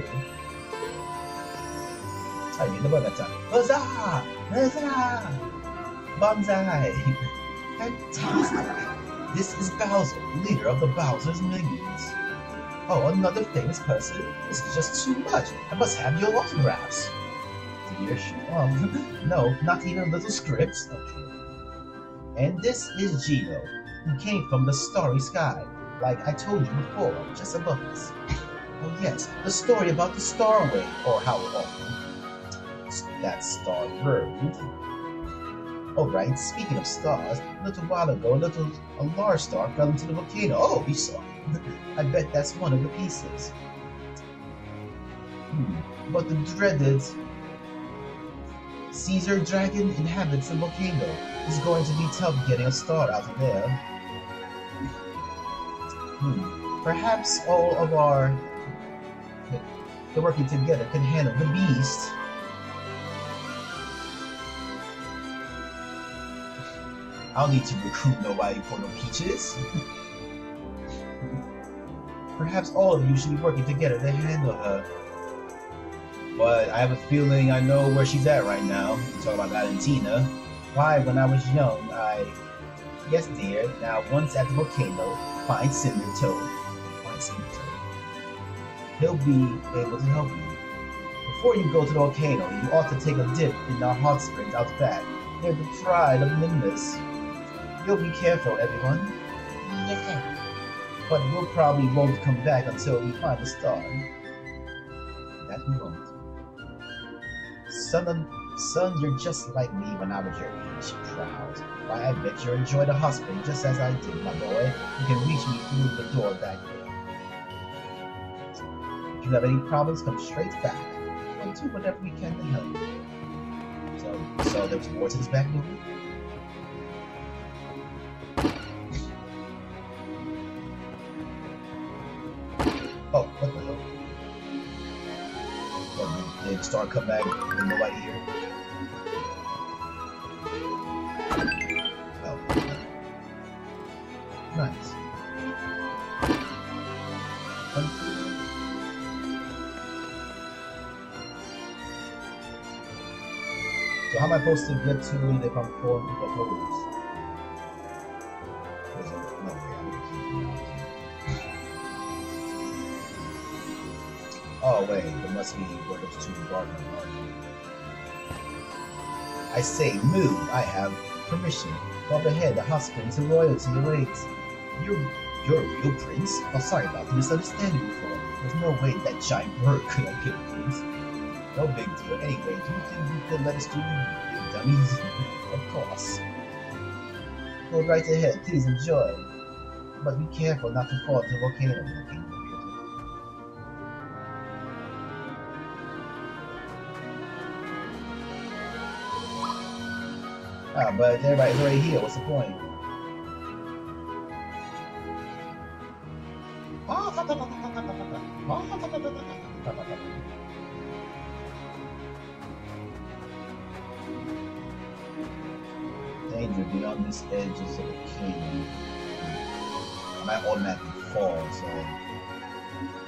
Tiny the time. Huzzah! Huzzah! Fantastic! This is Bowser, leader of the Bowser's Minions. Oh, another famous person? This is just too much. I must have your autographs. Dear um, no, not even little scripts. Okay. And this is Geno, who came from the starry sky, like I told you before, just above us. Oh yes, the story about the starway, or how often that star burned. Oh right, speaking of stars, a little while ago, a little a large star fell into the volcano. Oh, we saw it. I bet that's one of the pieces. Hmm. But the dreaded Czar Dragon inhabits the volcano. It's going to be tough getting a star out of there. Hmm. Perhaps all of our the working together can handle the beast. I'll need to recruit nobody for no peaches. Perhaps all of you should be working together to handle her. But I have a feeling I know where she's at right now. You talk about Valentina. Why, when I was young, I... Yes, dear. Now, once at the volcano, Toad. Find Cinder Toad. He'll be able to help you. Before you go to the volcano, you ought to take a dip in our hot springs out back. They're the pride of Nimbus. You'll be careful, everyone. Yes, sir. But we'll probably won't come back until we find the star. That we won't. Son, son, you're just like me when I was your age, proud. Why, I bet you enjoy the hospital just as I did, my boy. You can reach me through the door back there. If you have any problems, come straight back. We'll do whatever we can to help. So, so there's more to this back movie? Oh, what the hell? Did star come back nobody here? Am I supposed to get to it if I'm falling the out. Oh wait, there must be where those two garden are. I say, move. I have permission. Up ahead, the hospital to royalty awaits. You're you're a real prince? Oh, sorry about the misunderstanding before. There's no way that giant bird could have killed prince. No big deal. Anyway, do you think you could let us do you dummies? of course. Go right ahead. Please enjoy. But be careful not to fall into the volcano. Ah, but everybody's already here. What's the point? I automatically fall, so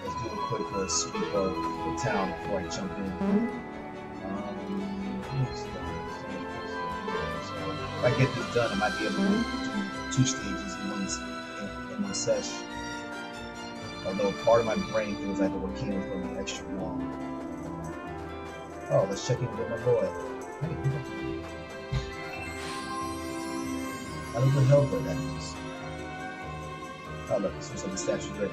let's do a quick uh, sweep of the town before I jump in. Um, the- so if I get this done, I might be able to do two stages in one, in, in one session. Although part of my brain feels like the volcano is going to be extra long. Oh, let's check in with my boy. Hey, a little helper, that look, so, the statue's ready.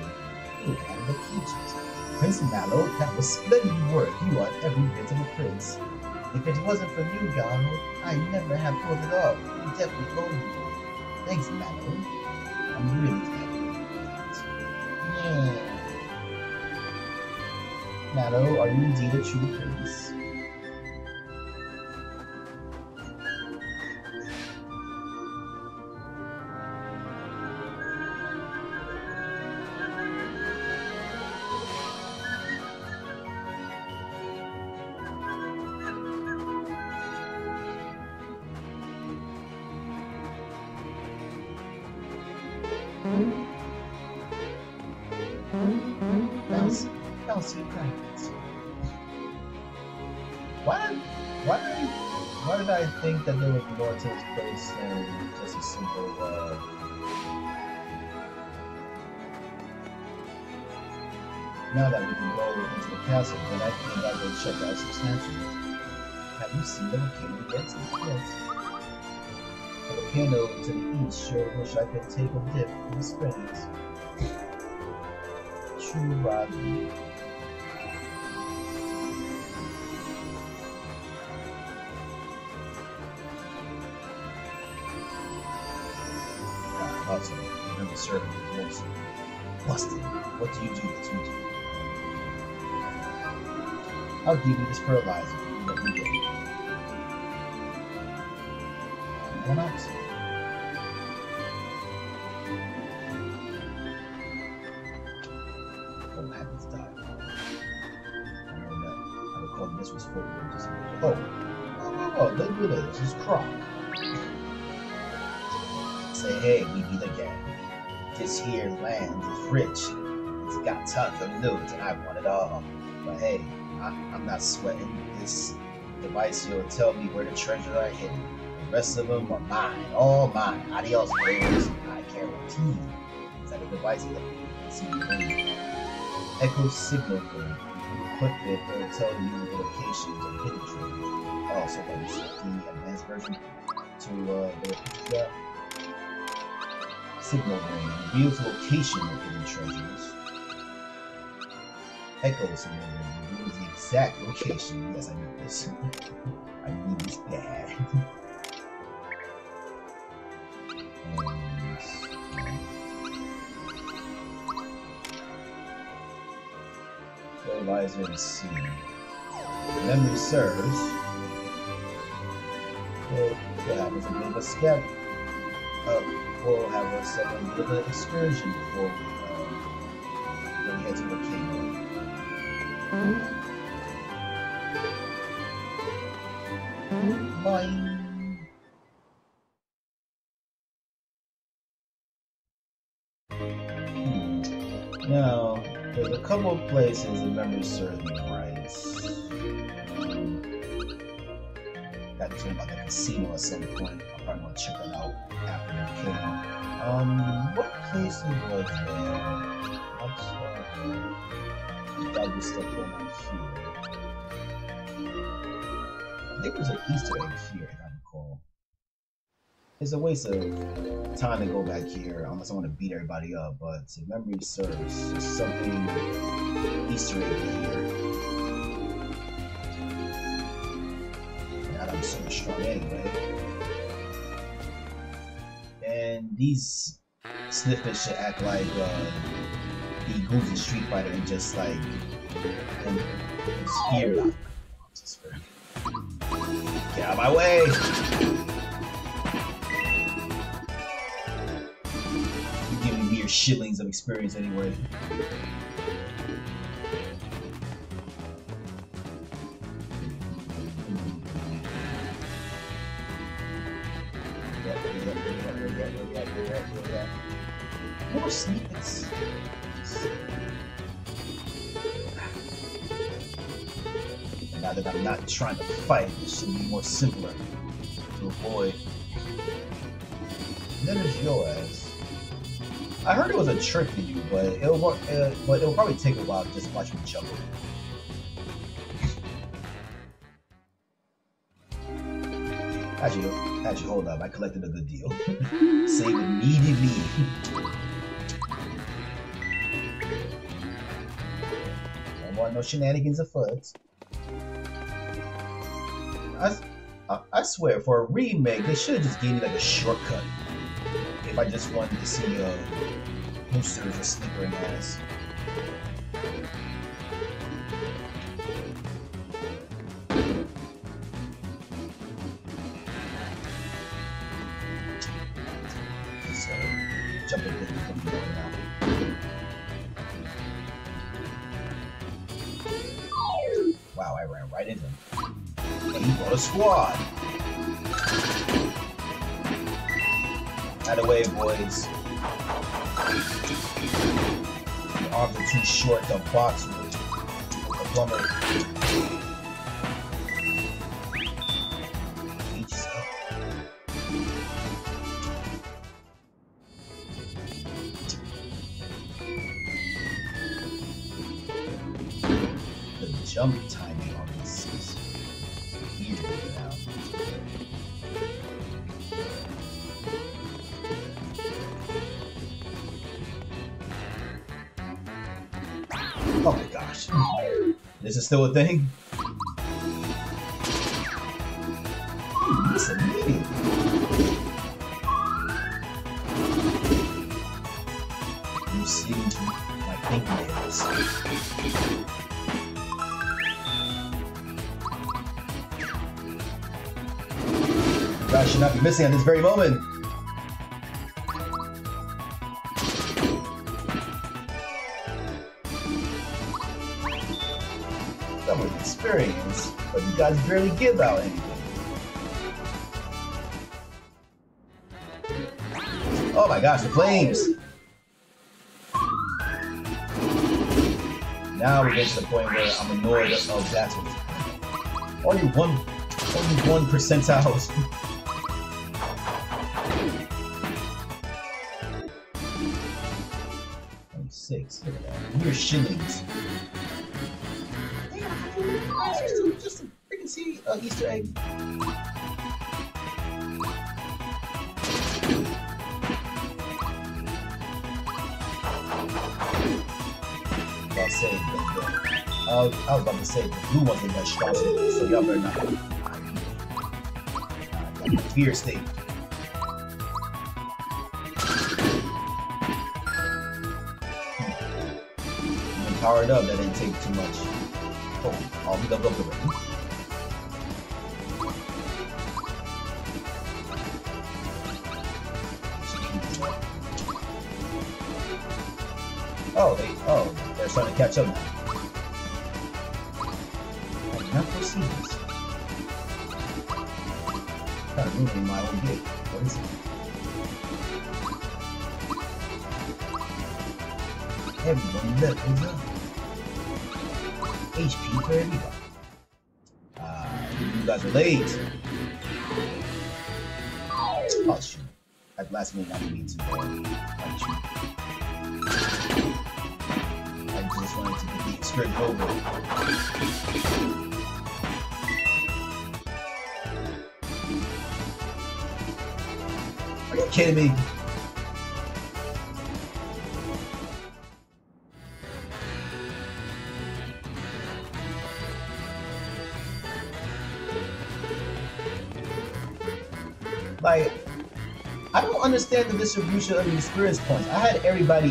Look at the peaches. Prince Mallow, that was splendid work. You are every bit of a prince. If it wasn't for you, Donald, I'd never have pulled it off. You definitely told me. Thanks, Mallow. I'm really happy. Yeah. Mallow, are you indeed a true prince? I think that there was more to this place than just a simple, uh... Now that we can go into the castle, then I think I go check out statues. Have you seen the volcano yet? Yes. The volcano to the east sure wish I could take a dip in the springs. True, Rodney. Busted. What do you do that you do? I'll give you this fertilizer. I want it all. But hey, I, I'm not sweating. This device here will tell me where the treasures are hidden. The rest of them are mine, all mine. Adios, players. I guarantee. Is that a device see me? Echo signal phone. Equip it, it'll tell you the locations of hidden treasures. Oh, so that is the advanced version to uh, the yeah. Signal ring reveals the location of hidden treasures. Echo signal ring reveals the exact location. Yes, I need this. I need this bad. Fertilizer and seed. Memory serves. We'll, we'll have a bit of a scout. Uh, we'll have a bit of an excursion before we, uh, we head to the kingdom. Hmm. Now, there's a couple of places in memory serves me right. Got to about the casino at some point. I'm probably gonna check that out after the game. Um, what places was there? Outside there. Gotta be stuff going on here. I think there's an Easter egg here, if I recall. It's a waste of time to go back here unless I want to beat everybody up, but if memory serves, there's something Easter egg here. That I'm super strong anyway. And these sniffers should act like uh, goons in Street Fighter and just like spear. Get out of my way! You give me mere shillings of experience anyway. More snippets. Now that I'm not trying to fight, it should be more simpler to avoid. Then there's your ass. I heard it was a trick to you, but it'll. Uh, but it'll probably take a while to just watch me juggle. Actually, actually, hold up. I collected a good deal. Save immediately. No shenanigans afoot. I, I, I swear, for a remake, they should have just gave me like a shortcut. If I just wanted to see uh, boosters or snickering ass. Too to box with the plumber. Still a thing? I should not be missing at this very moment. Guys barely give out anything. Oh my gosh, the flames! Now we get to the point where I'm annoyed of that's what only one only one percentiles. Six. Mere shillings. Uh, Easter egg. I'll say the, the, I, was, was about to say the blue wasn't that strong, so y'all better not. Fear state. Powered up, that didn't take too much. Oh, oh, we up already. Oh, catch up. I did not foresee this. Kind of ruining my own gig. Everyone levels up. HP for everybody. Ah, you guys are late. Oh shoot. At last minute I didn't mean just wanted to. Are you kidding me? Like, I don't understand the distribution of the experience points. I had everybody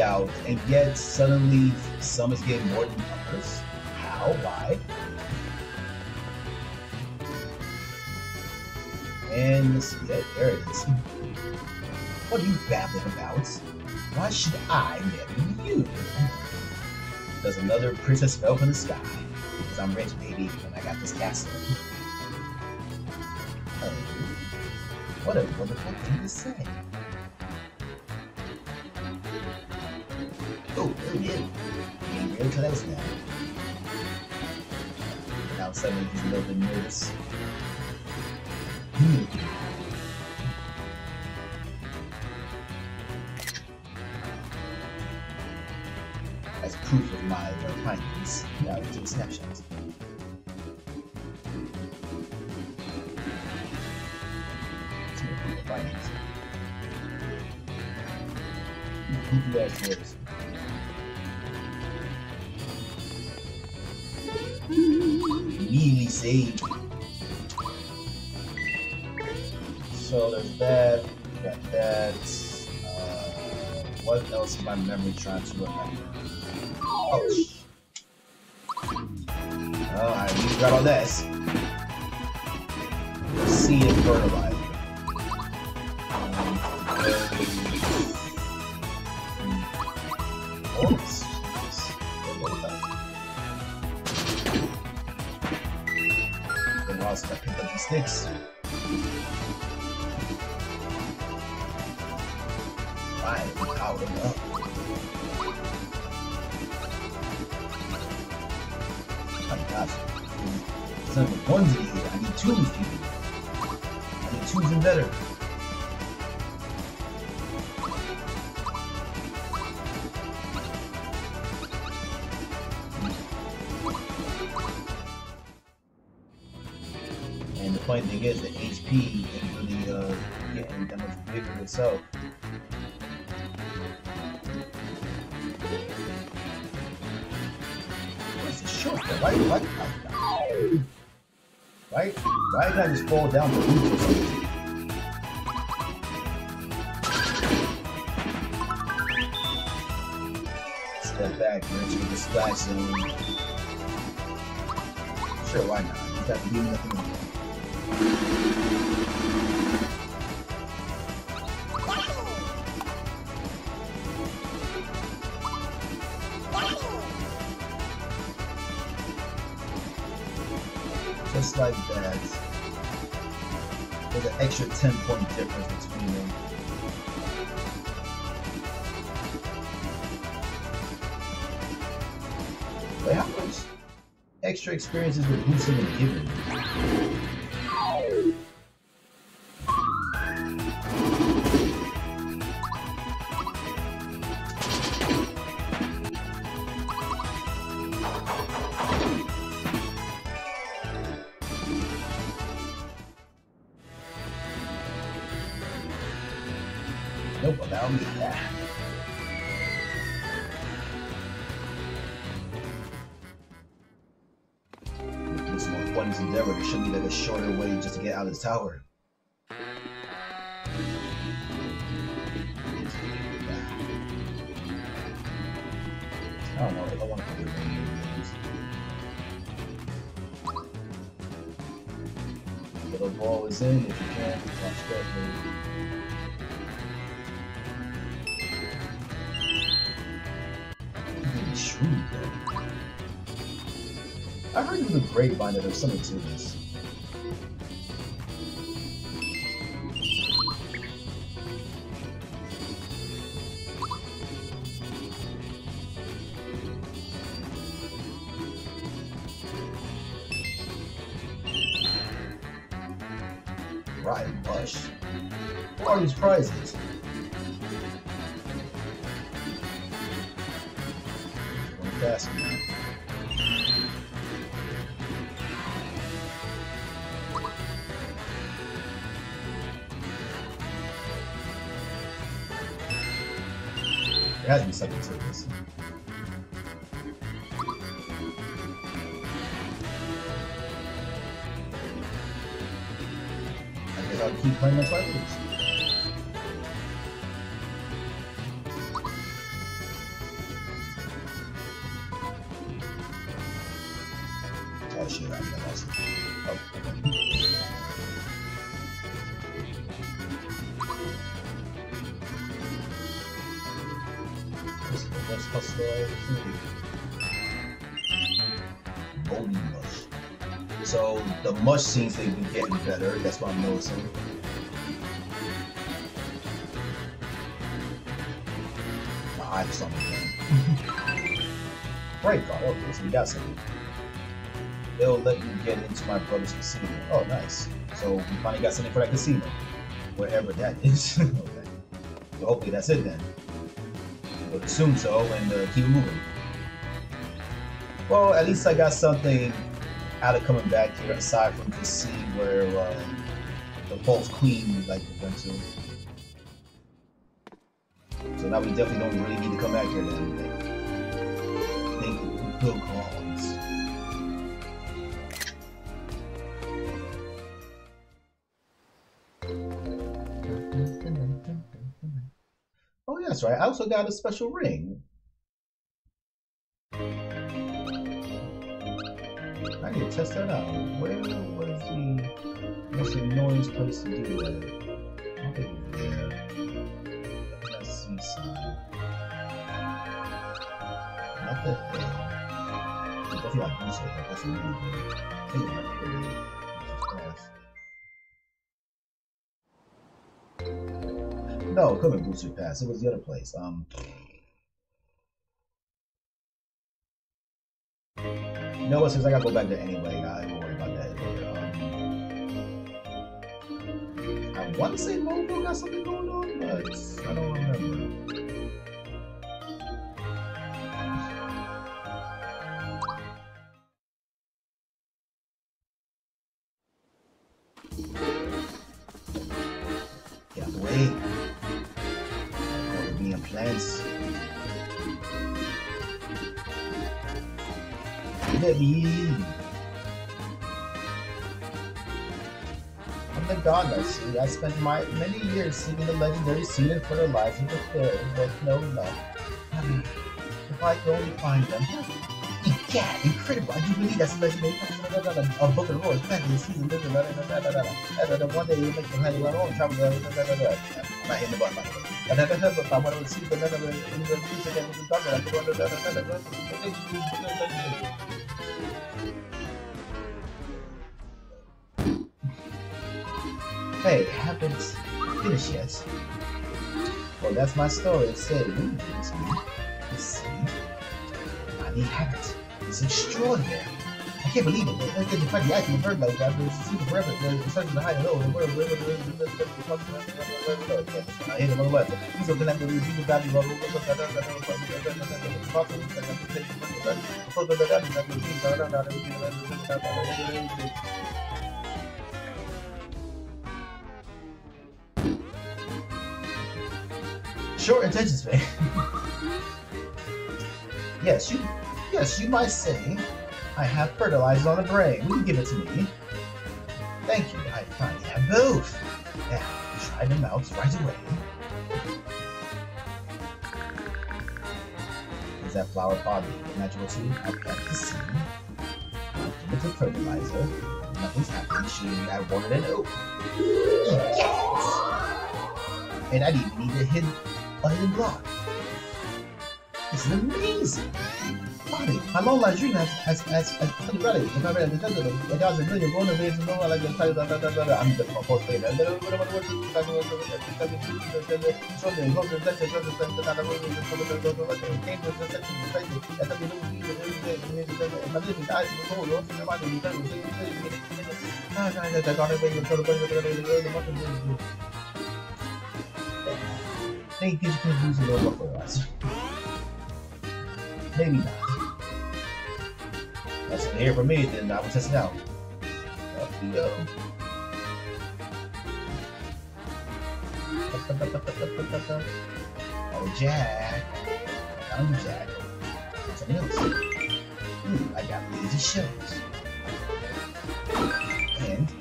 out, and yet suddenly some is getting more than others. How? Why? And let's see, there, there it is. What are you babbling about? Why should I marry you? Because another princess fell from the sky. Because I'm rich, baby, and I got this castle. Oh, what a wonderful thing to say. Oh, oh yeah. Real close now. Now suddenly he's a little bit nervous. Hmm. As proof of my kindness, now we take snapshots. Saved. So there's that, got that. Uh, what else is my memory trying to remember? Fall down the roof? Step back, you're entering the splash zone. Sure, why not? You got to do nothing. 10 point difference between them. Wait, how much extra experiences with boosting and giving? Nope, allow me that. This more pointless endeavor. There should be like a shorter way just to get out of the tower. I don't know want to play games. Ball is in if you can. Watch that grapevine that there's something to this. There seems to be getting better. That's what I'm noticing. My eye for something. Bright card. Okay, so we got something. It'll let you get into my brother's casino. Oh, nice. So we finally got something for that casino, wherever that is. okay. Hopefully that's it then. I would assume so, and uh, keep moving. Well, at least I got something out of coming back here, aside from the scene where uh, the false queen like went to. So now we definitely don't really need to come back here then. Thank you, Bill Collins. Oh, yeah, that's right. I also got a special ring. To test that out. Where was the most annoying place to do that? I think there. See some. Not the hill. Definitely not Booster Hill. That's really good. I think it might be really fast. No, it couldn't been Booster Pass. It was the other place. Um. You know? Since I gotta go back there anyway, I won't worry about that I want to say Moleville got something going on, but I don't remember. I'm the god, I. I spent my many years seeking the legendary seed and fertilizer the fairies, but no luck. If I could only find them. Yeah, incredible. I do believe that's a legendary a book of rules, fantasy, season, da da da da da da da One day you make the honey run on, travel, da da da da da. Not hitting the button, by the way. Da da da da, but I to see the da da da in the music and the dog, da da da da da da da. Hey, haven't finished yet. Well, that's my story. Read it to me. Let's see. I need habit. It's extraordinary. I can't believe it. That's getting funny. I can bird like that. It's super forever. It's such a high and low. And where, where, I hit him on the left. He's looking at the review value of Short attention span. yes, you yes, you might say I have fertilizer on the brain. Will you give it to me? Thank you. I finally have both. Now, try them out right away. Is that flower body magical too? I've got the seed. Give it to fertilizer. Nothing's happening. She I wanted an oak. Yes! And I didn't need to hit a hidden block. Is amazing. Funny, I'm all dream as as as as. If I read the the no one like the title da da da da da. I'm the fourth player. And then what what what what think he's going to use it over for us. Maybe not. That's an here for me, then I will test it out. Up we go. Oh, Jack. I'm Jack. Something else. Ooh, I got lazy shells. And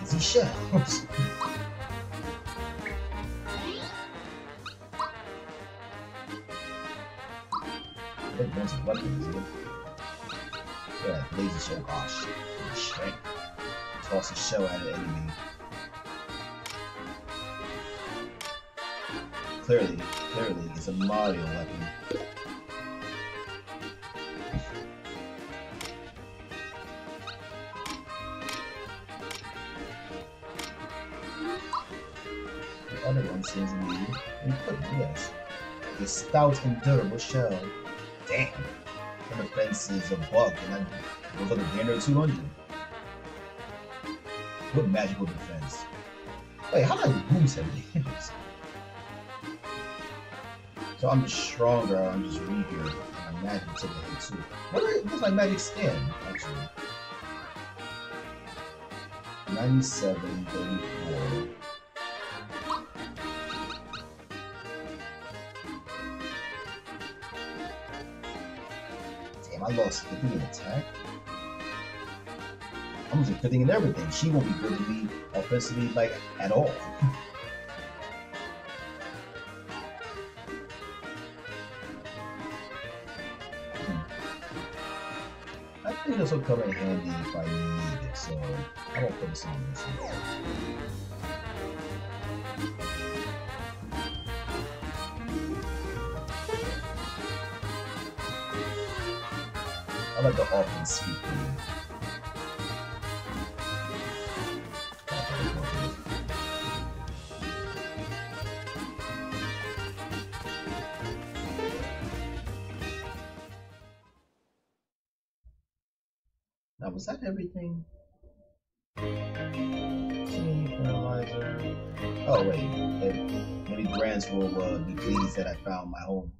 lazy shells. advanced weapons. Yeah, laser shell. Oh shit. Strength. Toss a shell at an enemy. Clearly, clearly, it's a Mario weapon. The other one seems to be equipped, yes. The stout and durable shell damn, the defense is a buck, and I was like a gainer 200. What magical defense? Wait, how do I lose everything? so I'm just stronger, I'm just weaker, and my magic took a hit too. What are, what's my magic stand, actually? 97, 34. I lost 50 in attack. I'm just 50 in everything. She won't be good to me offensively, like, at all. Hmm. I think this will come in handy if I need it, so I won't put this on this. I like the offense speed Now, was that everything? Oh, wait. Maybe Grants will uh, be pleased that I found my home.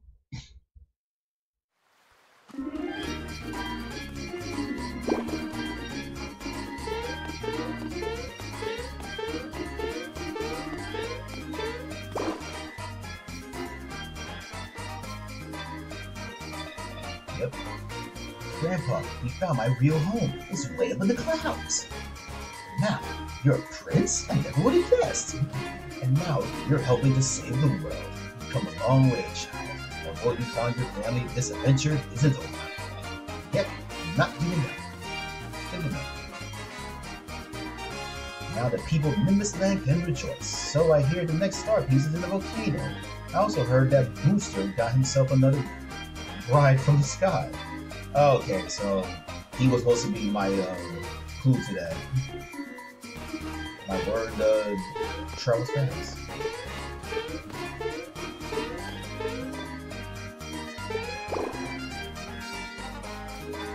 Yep. We found my real home. It's way up in the clouds. Now, you're a prince? I never would have guessed. And now, you're helping to save the world. You've come a long way, child. Although you found your family, this adventure isn't over. Yet, not. Giving up. Now the people of Nimbus Land can rejoice. So I hear the next star piece is in the volcano. I also heard that Booster got himself another bride from the sky. Okay, so he was supposed to be my uh, clue to that. My word, uh, travels fast.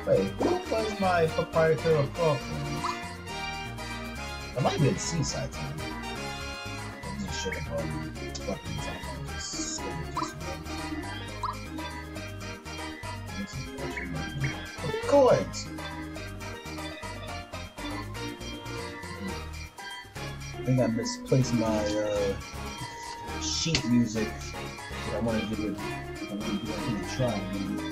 Wait, what was my proprietary problem? It might be the seaside time. I just should have um, left these off just course! I think I misplaced my uh, sheet music. I want to give it. I want to give it a try. Maybe.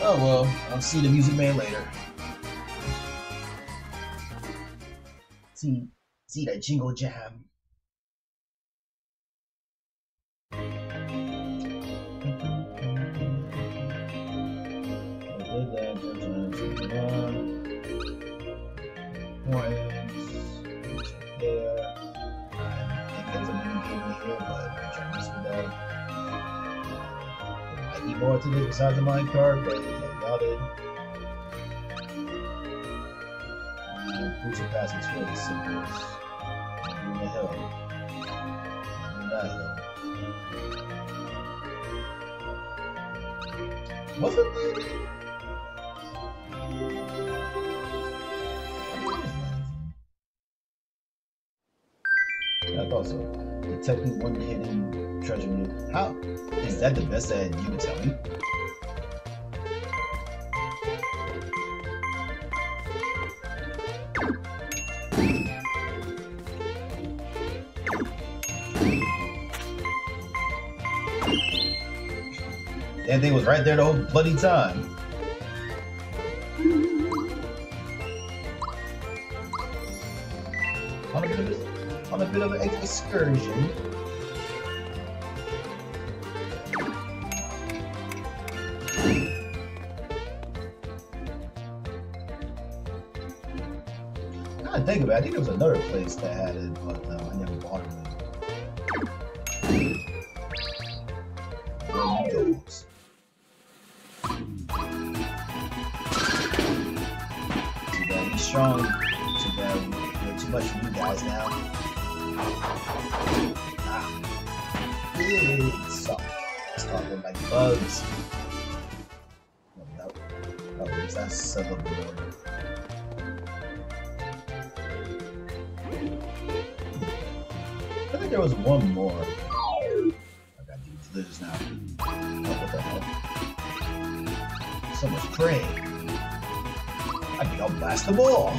Oh well, I'll see the music man later. See, see that jingle jam. More to this besides the minecart, but I got it. Crucial passage for the. In the hill. In that hill. Was it lady? I thought so. Detecting one hidden treasure. How? Is that the best that you can tell me? That thing was right there the whole bloody time. On a bit of an excursion. I think about it, I think there was another place that had it, but uh, I never bought it. Too bad he's strong. Too bad we're too much for you guys now. Stop. Stop them like bugs. No, no. Oh, there's that a lord. I think there was one more. I got these lizards now. What the hell? So much prey. I think I'll blast them all.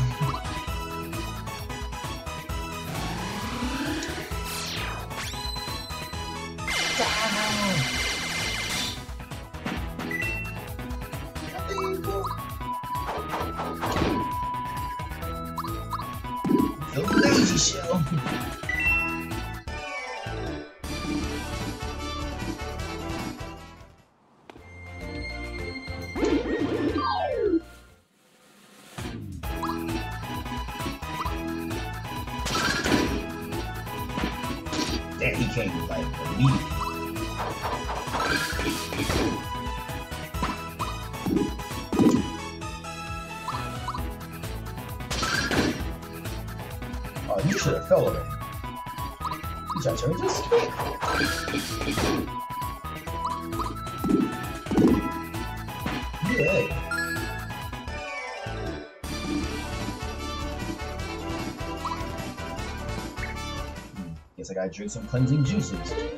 I drink some cleansing juices.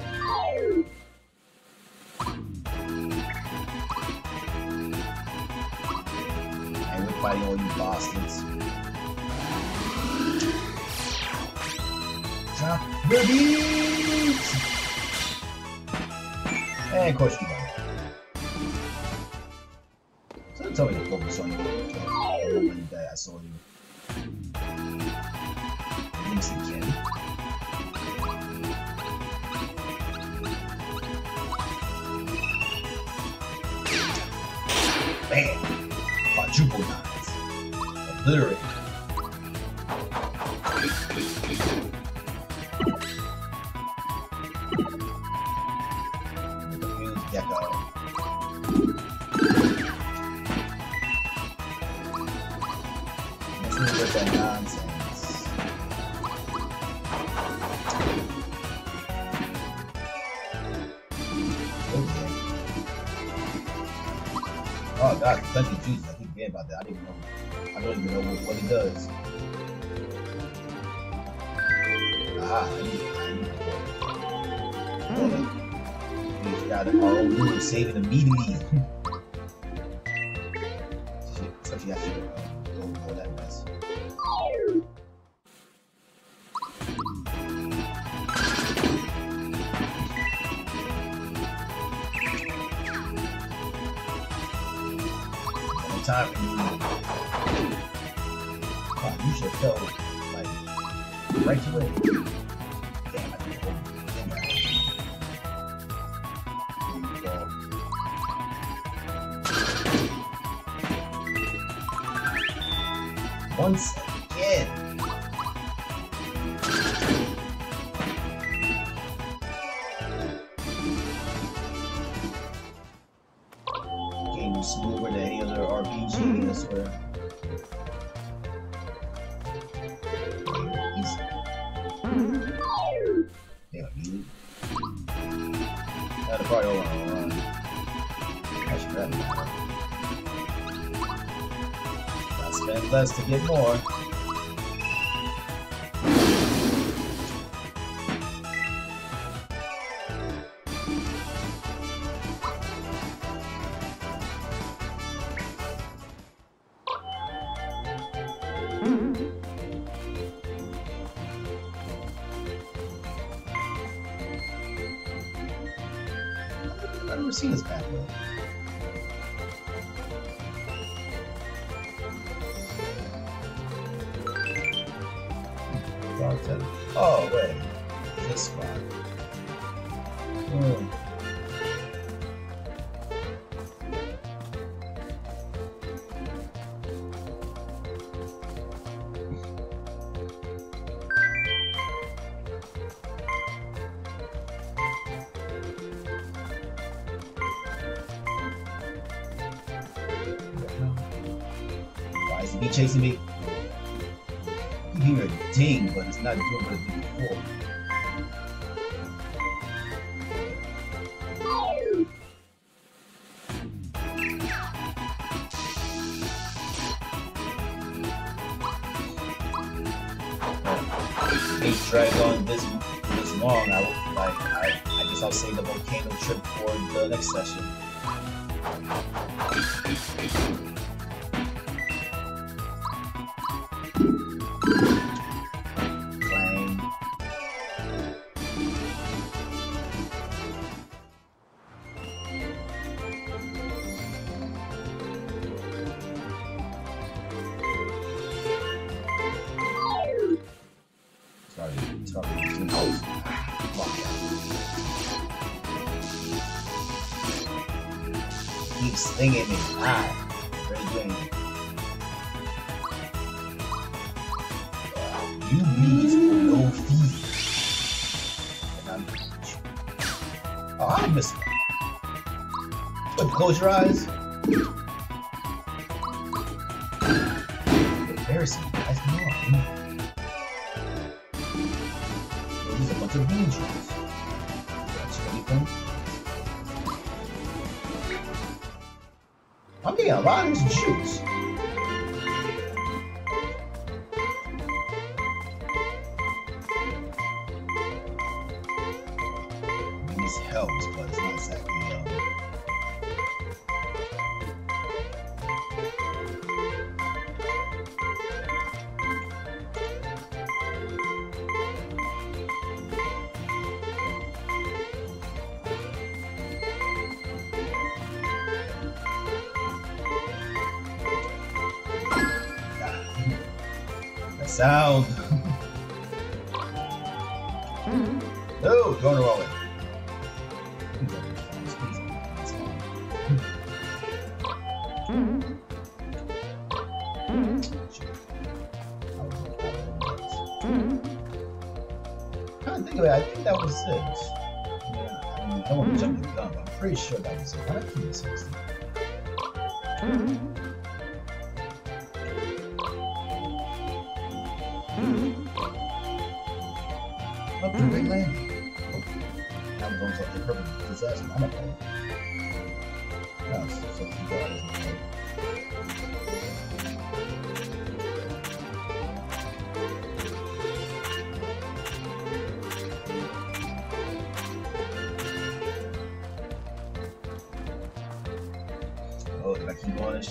Jesus. Less to get more. That.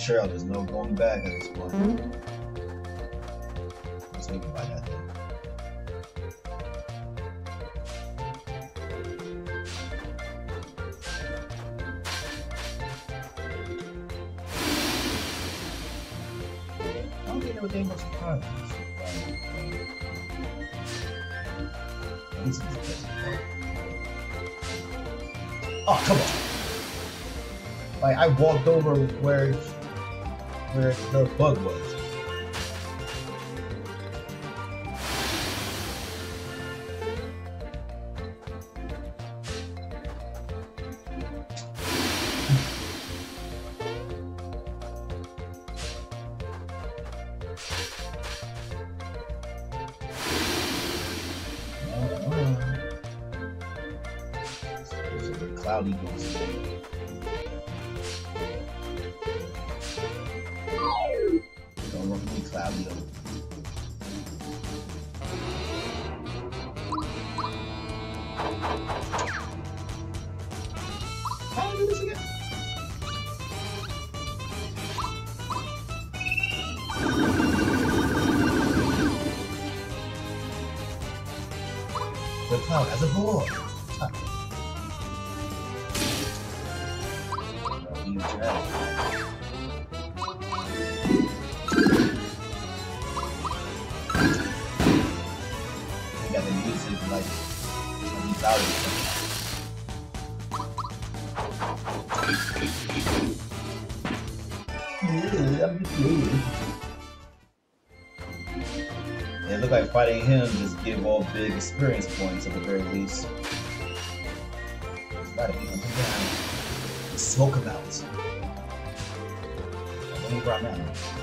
trail. There's no going back at this point. Mm-hmm. Let's make it by that thing. I don't think there was that much time. This is Oh, come on. Like, I walked over where where the bug was. experience points at the very least. Gotta be Smoke about. Let me.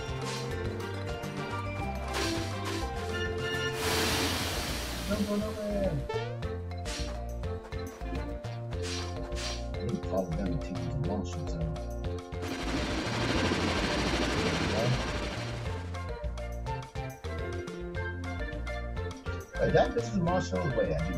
This is Marshall Ware.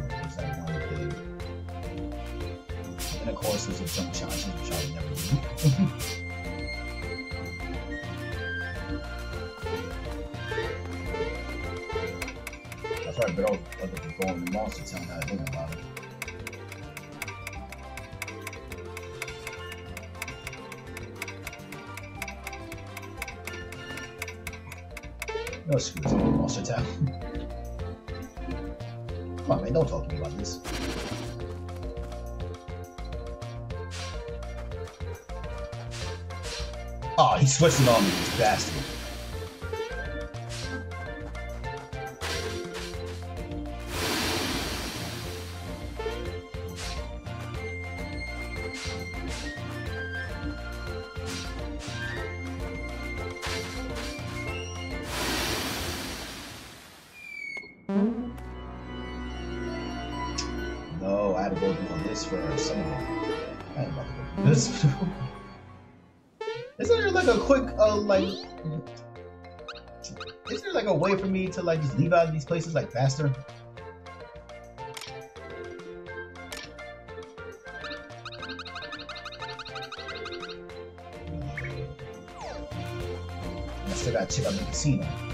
Switzerland, you bastard. like just leave out of these places like faster? I still gotta check out the casino.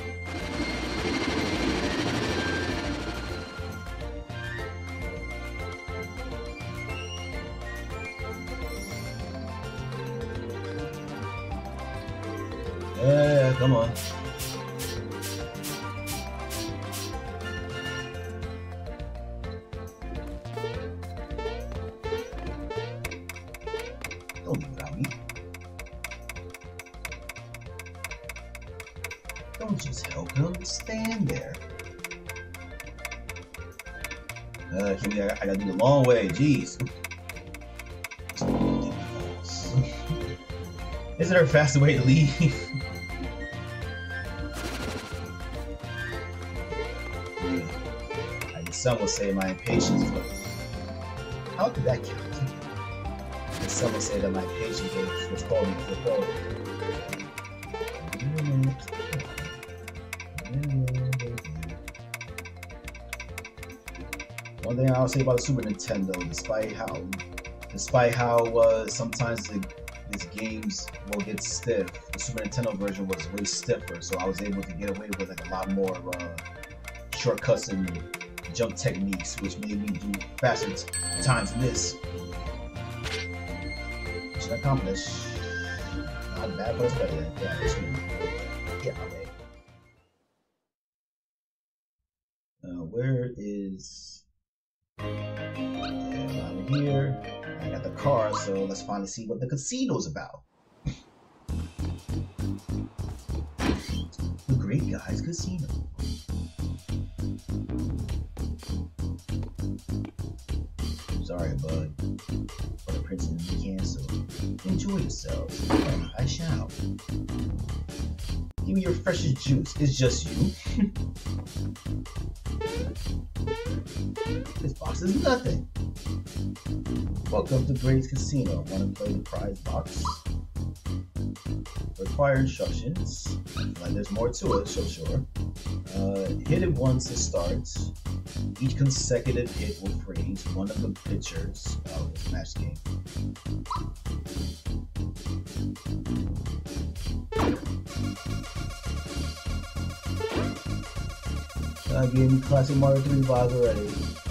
Uh, I, I gotta do the long way. Jeez. Is there a faster way to leave? some will say my impatience. How did that count? Some will say that my patience was called me to I'll say about the Super Nintendo, despite how, despite how uh, sometimes the, these games will get stiff, the Super Nintendo version was way stiffer, so I was able to get away with like a lot more uh, shortcuts and jump techniques, which made me do faster times than this. Mission accomplished. Not bad, but it's better. This finally see what the casino's about. the Grate Guy's Casino. Sorry, bud. But the prince be canceled. Enjoy yourselves. I shall. Give me your freshest juice. It's just you. this box is nothing. Welcome to Grace Casino. Want to play the prize box? Require instructions. Like there's more to it, so sure. Uh, hit it once to start. Each consecutive hit will freeze one of the pitchers of the match game. Me classic Mario 3 vibes already.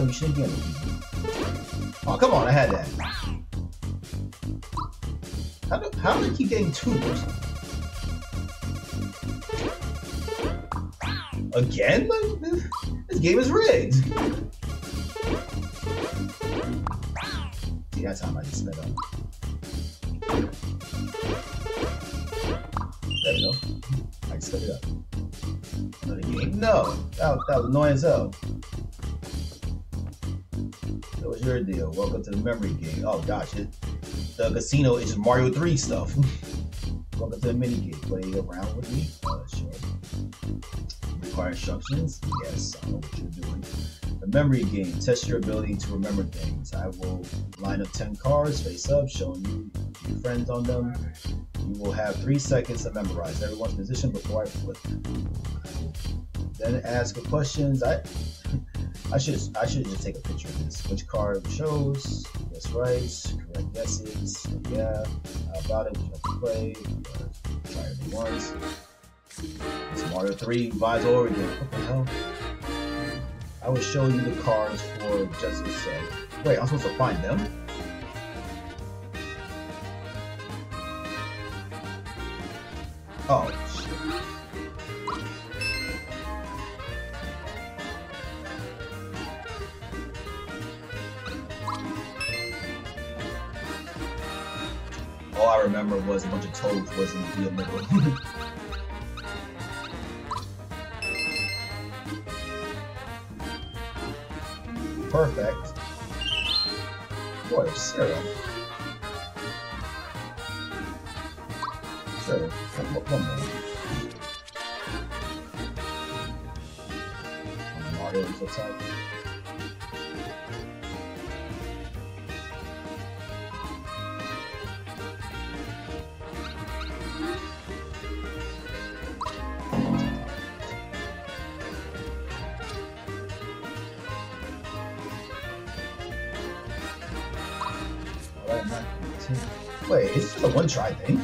Why you should get it. Oh, come on, I had that. How do, how do I keep getting two? Again? Like, this game is rigged. See, that's how I just sped up. There we go. I sped it up. Another game? No! That, that was annoying as hell deal? Welcome to the memory game. Oh gosh, it, the casino is Mario 3 stuff. Welcome to the mini game. Play around with me? Uh, sure. Require instructions? Yes, I know what you're doing. The memory game. Test your ability to remember things. I will line up 10 cards face up, showing you your friends on them. You will have three seconds to memorize everyone's position before I flip. Them. Then ask questions. I I should I should just take a picture of this. Which card shows? That's right. Correct guesses. Yeah. How about it? You like to play? Try it once. It's Mario 3 vibes over again. What the hell? I will show you the cards for just a sake. Wait, I'm supposed to find them? Oh, I remember was a bunch of toads was in the middle. Perfect. Boy, Sarah. Sure, one, more. Mario's outside. Is this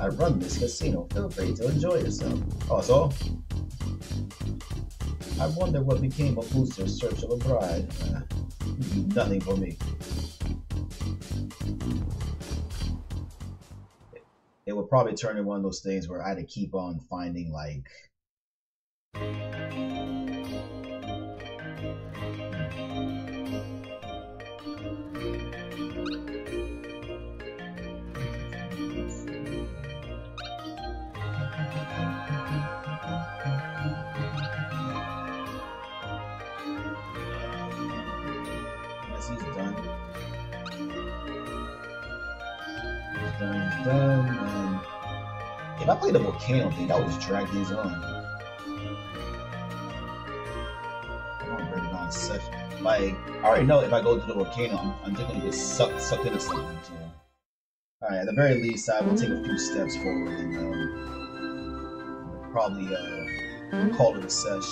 I run this casino. Feel free to enjoy yourself. Also. I wonder what became of Booster's search of a bride. Uh, nothing for me. It would probably turn into one of those things where I had to keep on finding like I played the volcano thing, that just drag these on. Don't bring it on session. Like, I already know if I go to the volcano, I'm, I'm just gonna get sucked, sucked into something. So. Alright, at the very least, I will take a few steps forward and um, probably uh, call it a sesh.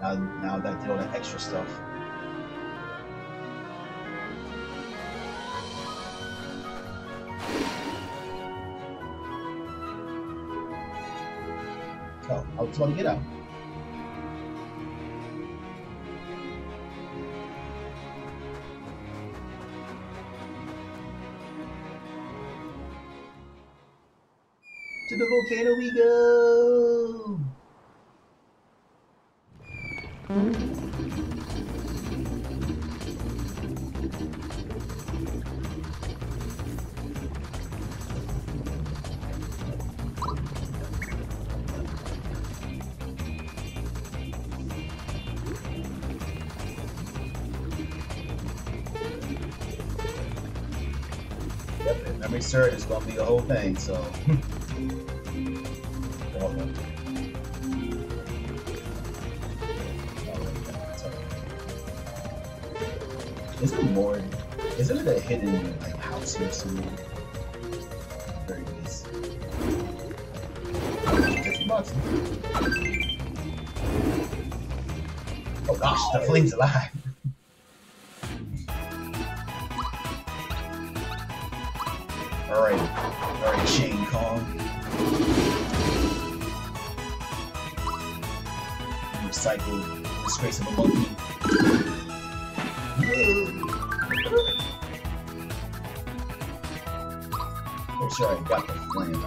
Now, now that did all that extra stuff. I was about to get out. To the volcano we go! If it's gonna be a whole thing, so. Is there more? Is there a hidden like house here somewhere? Very nice. Oh gosh, the flame's alive. Kong. Recycled disgrace of a monkey. Oh, sure, I got the flame.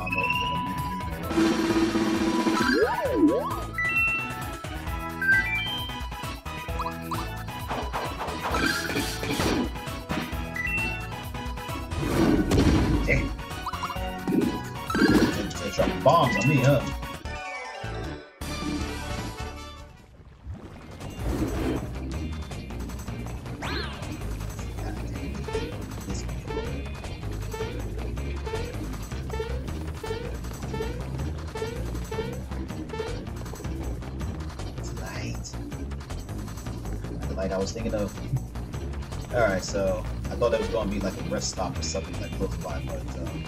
To stop or something like by, but um,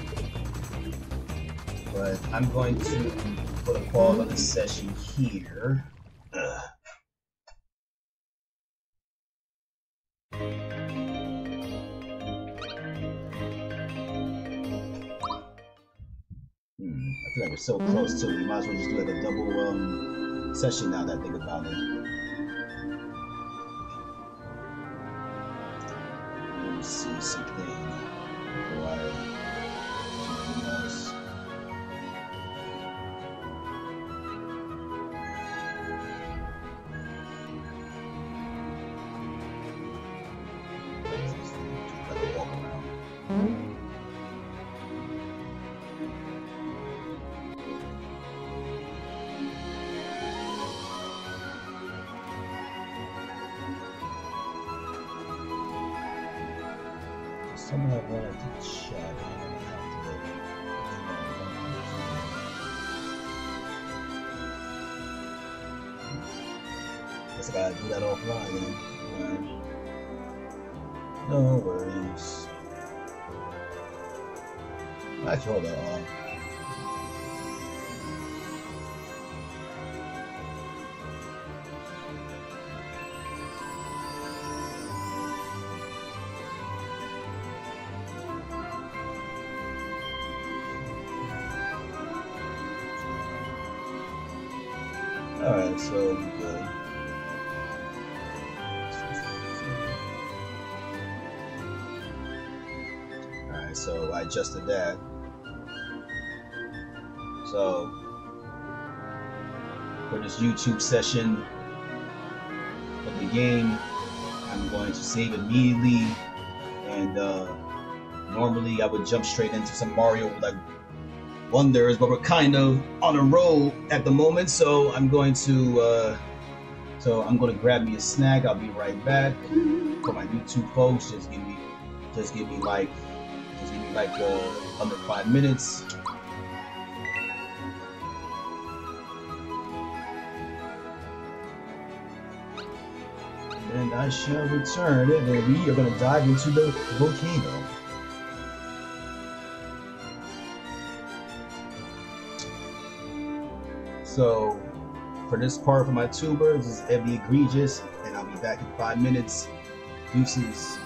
but I'm going to put a pause on this session here. Hmm, I feel like we're so close to it. We might as well just do like a double um, session now that I think about it. See something No worries. Actually, hold on. Alright, I adjusted that. So for this YouTube session of the game, I'm going to save immediately and uh, normally I would jump straight into some Mario like wonders, but we're kind of on a roll at the moment, so I'm going to uh, so I'm going to grab me a snack. I'll be right back. For my YouTube folks, just give me just give me like just like uh, under five minutes. And I shall return, and we are going to dive into the volcano. So for this part for my tuber, this is Ev thee Egregious, and I'll be back in five minutes. Deuces.